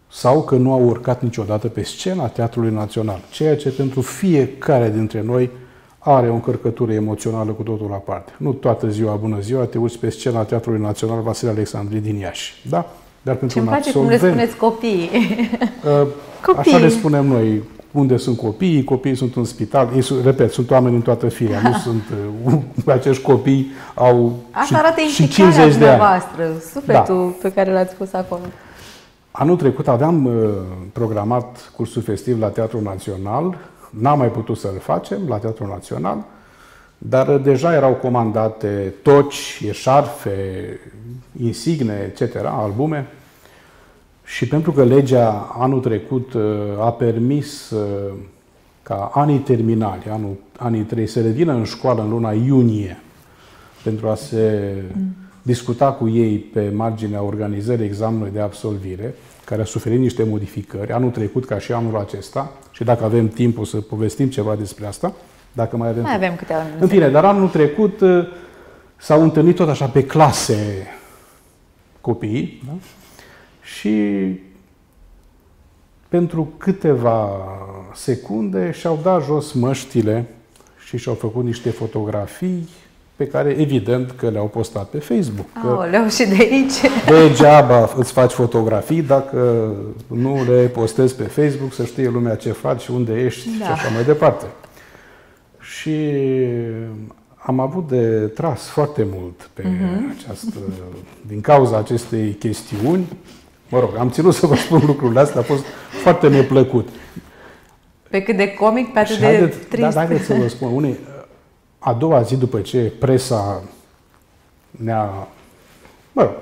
sau că nu au urcat niciodată pe scena Teatrului Național, ceea ce pentru fiecare dintre noi are o încărcătură emoțională cu totul aparte. Nu toată ziua, bună ziua, te uiți pe scena Teatrului Național Vasile Alexandri din Iași. Da? Dar pentru Ce-mi place absolvent, cum le spuneți copiii. *laughs* Uh, copii. Așa le spunem noi. Unde sunt copiii? Copiii sunt în spital. Ei, repet, sunt oameni în toată firea. Nu *laughs* sunt... Uh, *laughs* acești copii au Asta arată și 50 de ani. sufletul da. pe care l-ați pus acolo. Anul trecut aveam uh, programat cursul festiv la Teatrul Național. N-am mai putut să-l facem la Teatrul Național, dar deja erau comandate toci, eșarfe, insigne, etc., albume. Și pentru că legea anul trecut uh, a permis uh, ca anii terminali, anul, anii 3, să revină în școală în luna iunie pentru a se mm. discuta cu ei pe marginea organizării examenului de absolvire, care a suferit niște modificări, anul trecut ca și anul acesta, și dacă avem timp o să povestim ceva despre asta, dacă mai avem Mai avem câteva minute. În fine, dar anul trecut uh, s-au întâlnit tot așa pe clase copiii da? și pentru câteva secunde și-au dat jos măștile și și-au făcut niște fotografii pe care evident că le-au postat pe Facebook. Aoleu, și de aici? *laughs* Degeaba îți faci fotografii dacă nu le postezi pe Facebook să știe lumea ce faci și unde ești da. și așa mai departe. Și am avut de tras foarte mult pe uh-huh. această, din cauza acestei chestiuni. Mă rog, am ținut să vă spun lucrurile astea, a fost foarte neplăcut. Pe cât de comic, pe atât de haideți, trist. Da, haideți să vă spun. Unii, a doua zi după ce presa ne-a... Mă rog,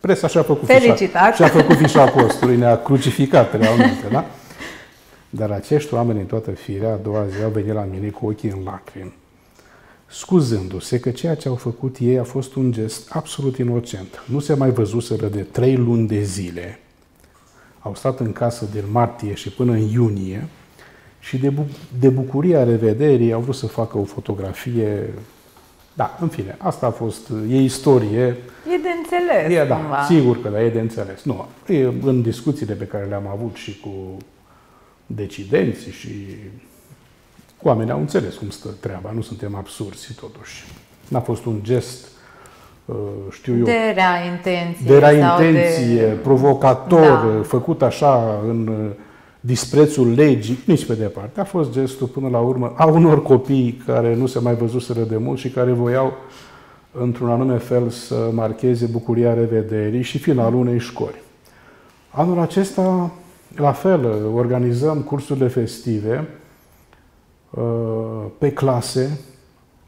presa și-a făcut Felicitat. fișa, și-a făcut fișa postului, ne-a crucificat realmente, da? Dar acești oameni în toată firea, a doua zi au venit la mine cu ochii în lacrimi, scuzându-se că ceea ce au făcut ei a fost un gest absolut inocent. Nu se mai văzuseră de trei luni de zile. Au stat în casă din martie și până în iunie și de, bu- de bucuria revederii au vrut să facă o fotografie. Da, în fine, asta a fost, e istorie. E de înțeles, e, da, cumva. sigur că da, e de înțeles. Nu, e în discuțiile pe care le-am avut și cu decidenții și oamenii au înțeles cum stă treaba, nu suntem absurzi totuși. N-a fost un gest, uh, știu eu... De rea intenție. De rea intenție, de... provocator, da. făcut așa în uh, disprețul legii, nici pe departe. A fost gestul până la urmă a unor copii care nu se mai văzuseră de mult și care voiau într-un anume fel să marcheze bucuria revederii și finalul unei școli. Anul acesta la fel, organizăm cursurile festive uh, pe clase,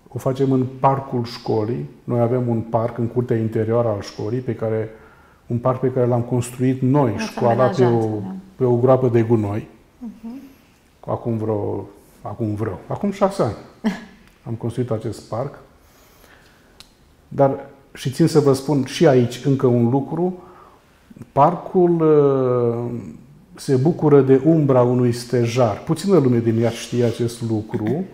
o facem în parcul școlii. Noi avem un parc în curtea interioară al școlii, pe care, un parc pe care l-am construit noi, școala, pe o, da. Pe o groapă de gunoi. Uh-huh. Acum vreo, acum vreo, acum șase ani *laughs* am construit acest parc. Dar și țin să vă spun și aici încă un lucru, parcul uh, se bucură de umbra unui stejar. Puțină lume din ea știe acest lucru,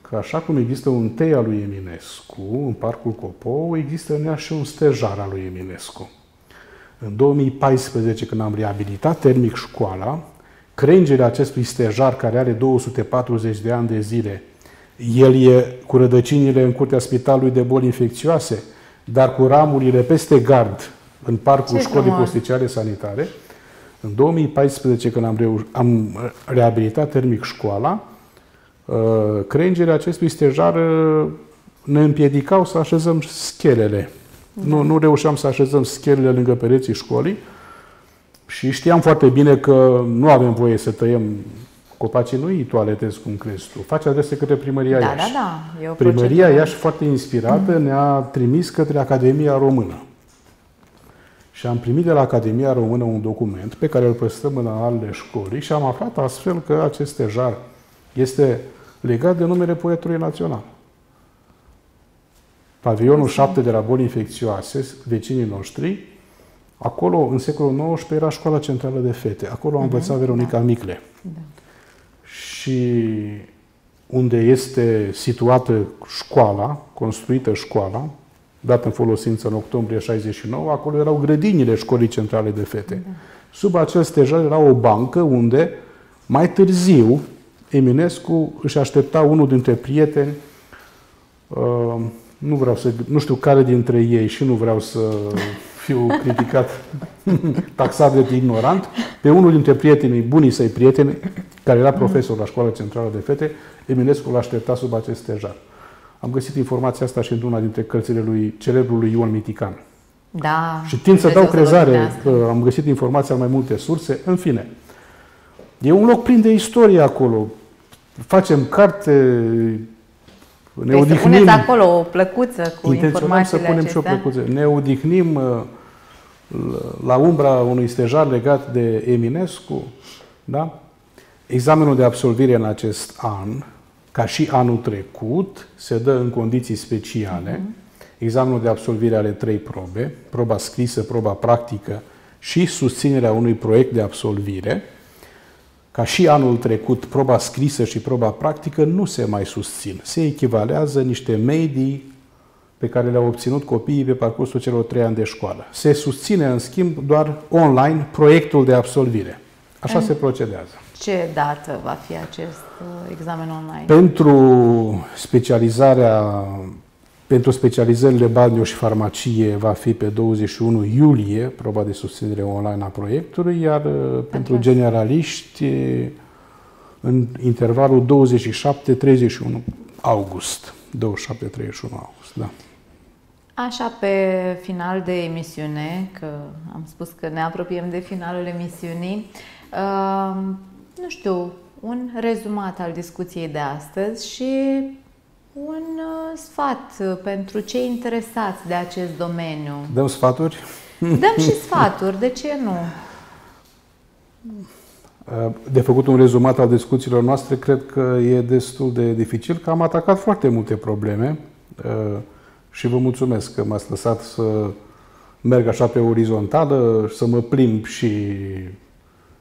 că așa cum există un tei al lui Eminescu în Parcul Copou, există în ea și un stejar al lui Eminescu. În 2014, când am reabilitat termic școala, crengerea acestui stejar, care are 240 de ani de zile, el e cu rădăcinile în curtea spitalului de boli infecțioase, dar cu ramurile peste gard în parcul Ce școlii posticiale sanitare, în 2014, când am, reu- am reabilitat termic școala, uh, crengerea acestui stejar uh, ne împiedicau să așezăm schelele. Da. Nu, nu reușeam să așezăm schelele lângă pereții școlii și știam foarte bine că nu avem voie să tăiem copacii, nu îi toaletezi cum crezi tu. Faci adrese către Primăria da, Iași. Da, da, Primăria Iași, foarte inspirată, mm. ne-a trimis către Academia Română. Și am primit de la Academia Română un document pe care îl păstrăm în analele școlii și am aflat astfel că acest stejar este legat de numele poetului național. Pavilionul 7 de la boli infecțioase, vecinii noștri, acolo, în secolul XIX, era școala centrală de fete. Acolo a învățat uh-huh, Veronica da. Micle. Da. Și unde este situată școala, construită școala, dată în folosință în octombrie 69, acolo erau grădinile școlii centrale de fete. Da. Sub acel stejar era o bancă unde, mai târziu, Eminescu își aștepta unul dintre prieteni, uh, nu vreau să, nu știu care dintre ei și nu vreau să fiu criticat, *laughs* taxat de ignorant, pe unul dintre prietenii, bunii săi prieteni, care era profesor la școala centrală de fete, Eminescu l-a așteptat sub acest stejar. Am găsit informația asta și într-una dintre cărțile lui celebrului Ion Mitican. Da. Și tind să dau crezare că am găsit informația în mai multe surse. În fine, e un loc plin de istorie acolo. Facem carte, ne deci odihnim. Să acolo o plăcuță cu informațiile să punem acestea. și o plăcuță. Ne odihnim uh, la umbra unui stejar legat de Eminescu, da? Examenul de absolvire în acest an, ca și anul trecut, se dă în condiții speciale. Uh-huh. Examenul de absolvire are trei probe, proba scrisă, proba practică și susținerea unui proiect de absolvire. Ca și anul trecut, proba scrisă și proba practică nu se mai susțin. Se echivalează niște medii pe care le-au obținut copiii pe parcursul celor trei ani de școală. Se susține, în schimb, doar online proiectul de absolvire. Așa în se procedează. Ce dată va fi acest uh, examen online? Pentru specializarea pentru specializările balneo și farmacie va fi pe 21 iulie, proba de susținere online a proiectului, iar uh, pentru, pentru generaliști în intervalul 27-31 august. 27-31 august, da. Așa, pe final de emisiune, că am spus că ne apropiem de finalul emisiunii, uh, nu știu, un rezumat al discuției de astăzi și un uh, sfat pentru cei interesați de acest domeniu. Dăm sfaturi? Dăm și sfaturi, de ce nu? *laughs* Uh, de făcut un rezumat al discuțiilor noastre, cred că e destul de dificil, că am atacat foarte multe probleme uh, și vă mulțumesc că m-ați lăsat să merg așa pe orizontală, să mă plimb și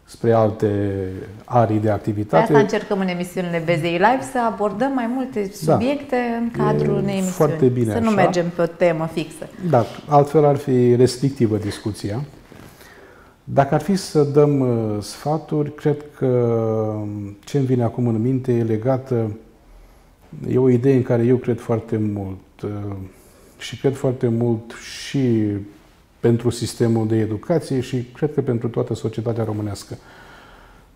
spre alte arii de activitate. De asta încercăm în emisiunile BZI Live să abordăm mai multe da. subiecte da. în cadrul unei emisiuni. Foarte bine Să așa. nu mergem pe o temă fixă. Da, altfel ar fi restrictivă discuția. Dacă ar fi să dăm uh, sfaturi, cred că um, ce îmi vine acum în minte e legată, e o idee în care eu cred foarte mult uh, și cred foarte mult și pentru sistemul de educație și cred că pentru toată societatea românească.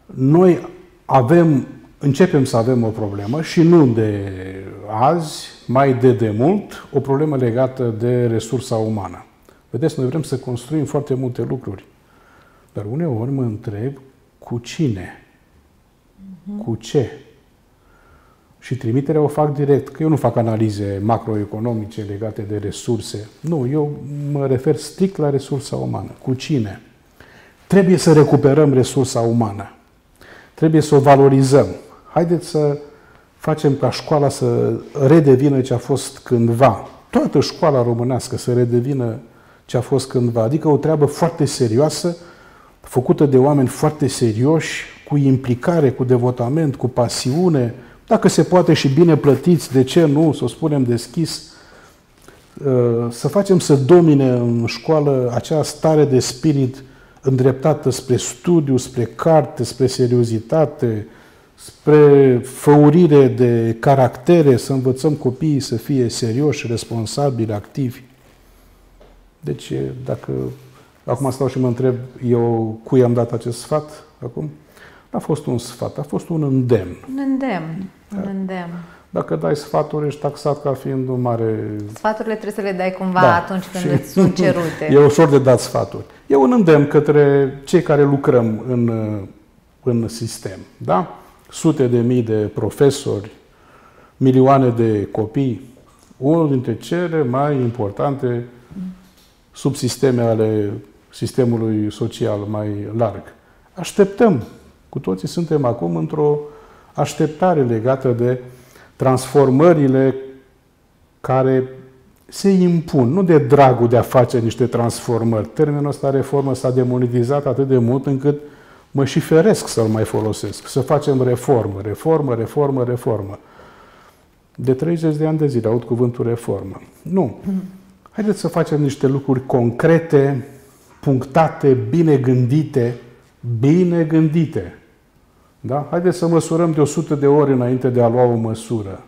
Noi avem, începem să avem o problemă și nu de azi, mai de demult, o problemă legată de resursa umană. Vedeți, noi vrem să construim foarte multe lucruri, dar uneori mă întreb cu cine, uh-huh. cu ce, și trimiterea o fac direct, că eu nu fac analize macroeconomice legate de resurse. Nu, eu mă refer strict la resursa umană. Cu cine? Trebuie să recuperăm resursa umană. Trebuie să o valorizăm. Haideți să facem ca școala să redevină ce a fost cândva. Toată școala românească să redevină ce a fost cândva. Adică o treabă foarte serioasă, făcută de oameni foarte serioși, cu implicare, cu devotament, cu pasiune, dacă se poate și bine plătiți, de ce nu, să o spunem deschis, uh, să facem să domine în școală acea stare de spirit îndreptată spre studiu, spre carte, spre seriozitate, spre făurire de caractere, să învățăm copiii să fie serioși, responsabili, activi. Deci, dacă acum stau și mă întreb, eu cui am dat acest sfat acum? A fost un sfat, a fost un îndemn. Un îndemn. Un da. îndemn. Dacă dai sfaturi, ești taxat ca fiind un mare... Sfaturile trebuie să le dai cumva da. atunci când și... îți sunt cerute. *laughs* E ușor de dat sfaturi. E un îndemn către cei care lucrăm în, în sistem. Da? Sute de mii de profesori, milioane de copii. Unul dintre cele mai importante subsisteme ale sistemului social mai larg. Așteptăm cu toții suntem acum într-o așteptare legată de transformările care se impun, nu de dragul de a face niște transformări. Termenul ăsta reformă s-a demonetizat atât de mult încât mă și feresc să-l mai folosesc. Să facem reformă, reformă, reformă, reformă. De 30 de ani de zile aud cuvântul reformă. Nu. Haideți să facem niște lucruri concrete, punctate, bine gândite, bine gândite. Da? Haideți să măsurăm de 100 de ori înainte de a lua o măsură.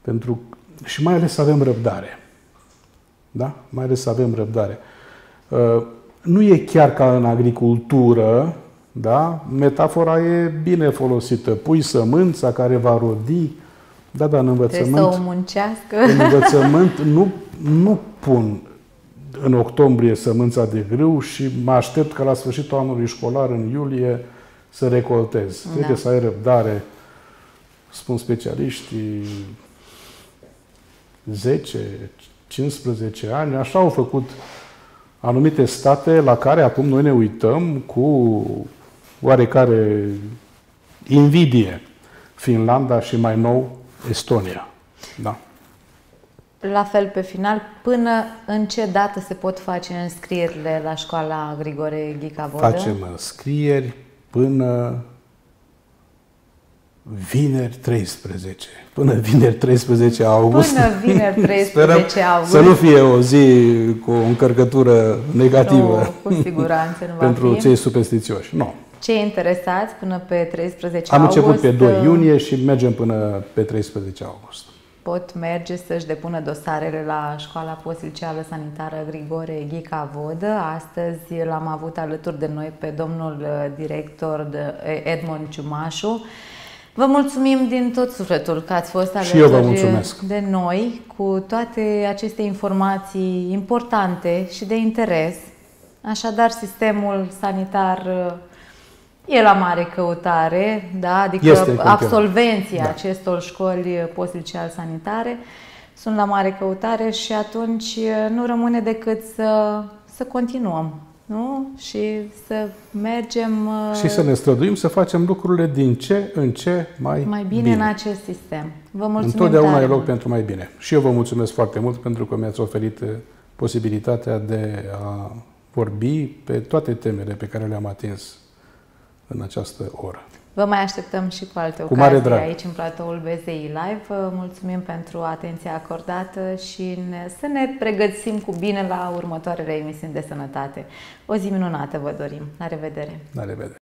Pentru, și mai ales să avem răbdare. Da? Mai ales să avem răbdare. Uh, nu e chiar ca în agricultură, da? Metafora e bine folosită. Pui sămânța care va rodi, da, dar în învățământ... Trebuie să o muncească. În învățământ nu, nu pun în octombrie sămânța de grâu și mă aștept ca la sfârșitul anului școlar, în iulie, să recoltez. Da. Trebuie să ai răbdare, spun specialiștii, 10, 15 ani. Așa au făcut anumite state la care acum noi ne uităm cu oarecare invidie. Finlanda și mai nou Estonia. Da. La fel, pe final, până în ce dată se pot face înscrierile la școala Grigore Ghica Vodă? Facem înscrieri până vineri 13. Până vineri 13 august. Până vineri *laughs* 13 august. Să nu fie o zi cu o încărcătură negativă. Nu, cu siguranță nu va *laughs* Pentru fi. cei superstițioși. Nu. Cei interesați până pe 13 Am august început pe 2 uh, iunie și mergem până pe 13 august. Pot merge să-și depună dosarele la Școala Posiliceală Sanitară Grigore Ghica Vodă. Astăzi l-am avut alături de noi pe domnul uh, director de Edmond Ciumașu. Vă mulțumim din tot sufletul că ați fost Și eu vă alături mulțumesc. de noi cu toate aceste informații importante și de interes. Așadar, sistemul sanitar uh, e la mare căutare, da? adică Este în continuare. absolvenții Da. acestor școli posiliceal sanitare sunt la mare căutare și atunci uh, nu rămâne decât să, să continuăm. Nu? Și să mergem uh, Și să ne străduim să facem lucrurile din ce în ce mai, mai bine, bine în acest sistem. Vă mulțumim Întotdeauna tare e loc mult. pentru mai bine. Și eu vă mulțumesc foarte mult pentru că mi-ați oferit eh, posibilitatea de a vorbi pe toate temele pe care le-am atins în această oră. Vă mai așteptăm și cu alte Cu mare ocazii drag. aici în platoul BZI Live. Vă mulțumim pentru atenția acordată și ne, să ne pregătim cu bine la următoarele emisiuni de sănătate. O zi minunată vă dorim. La revedere! La revedere!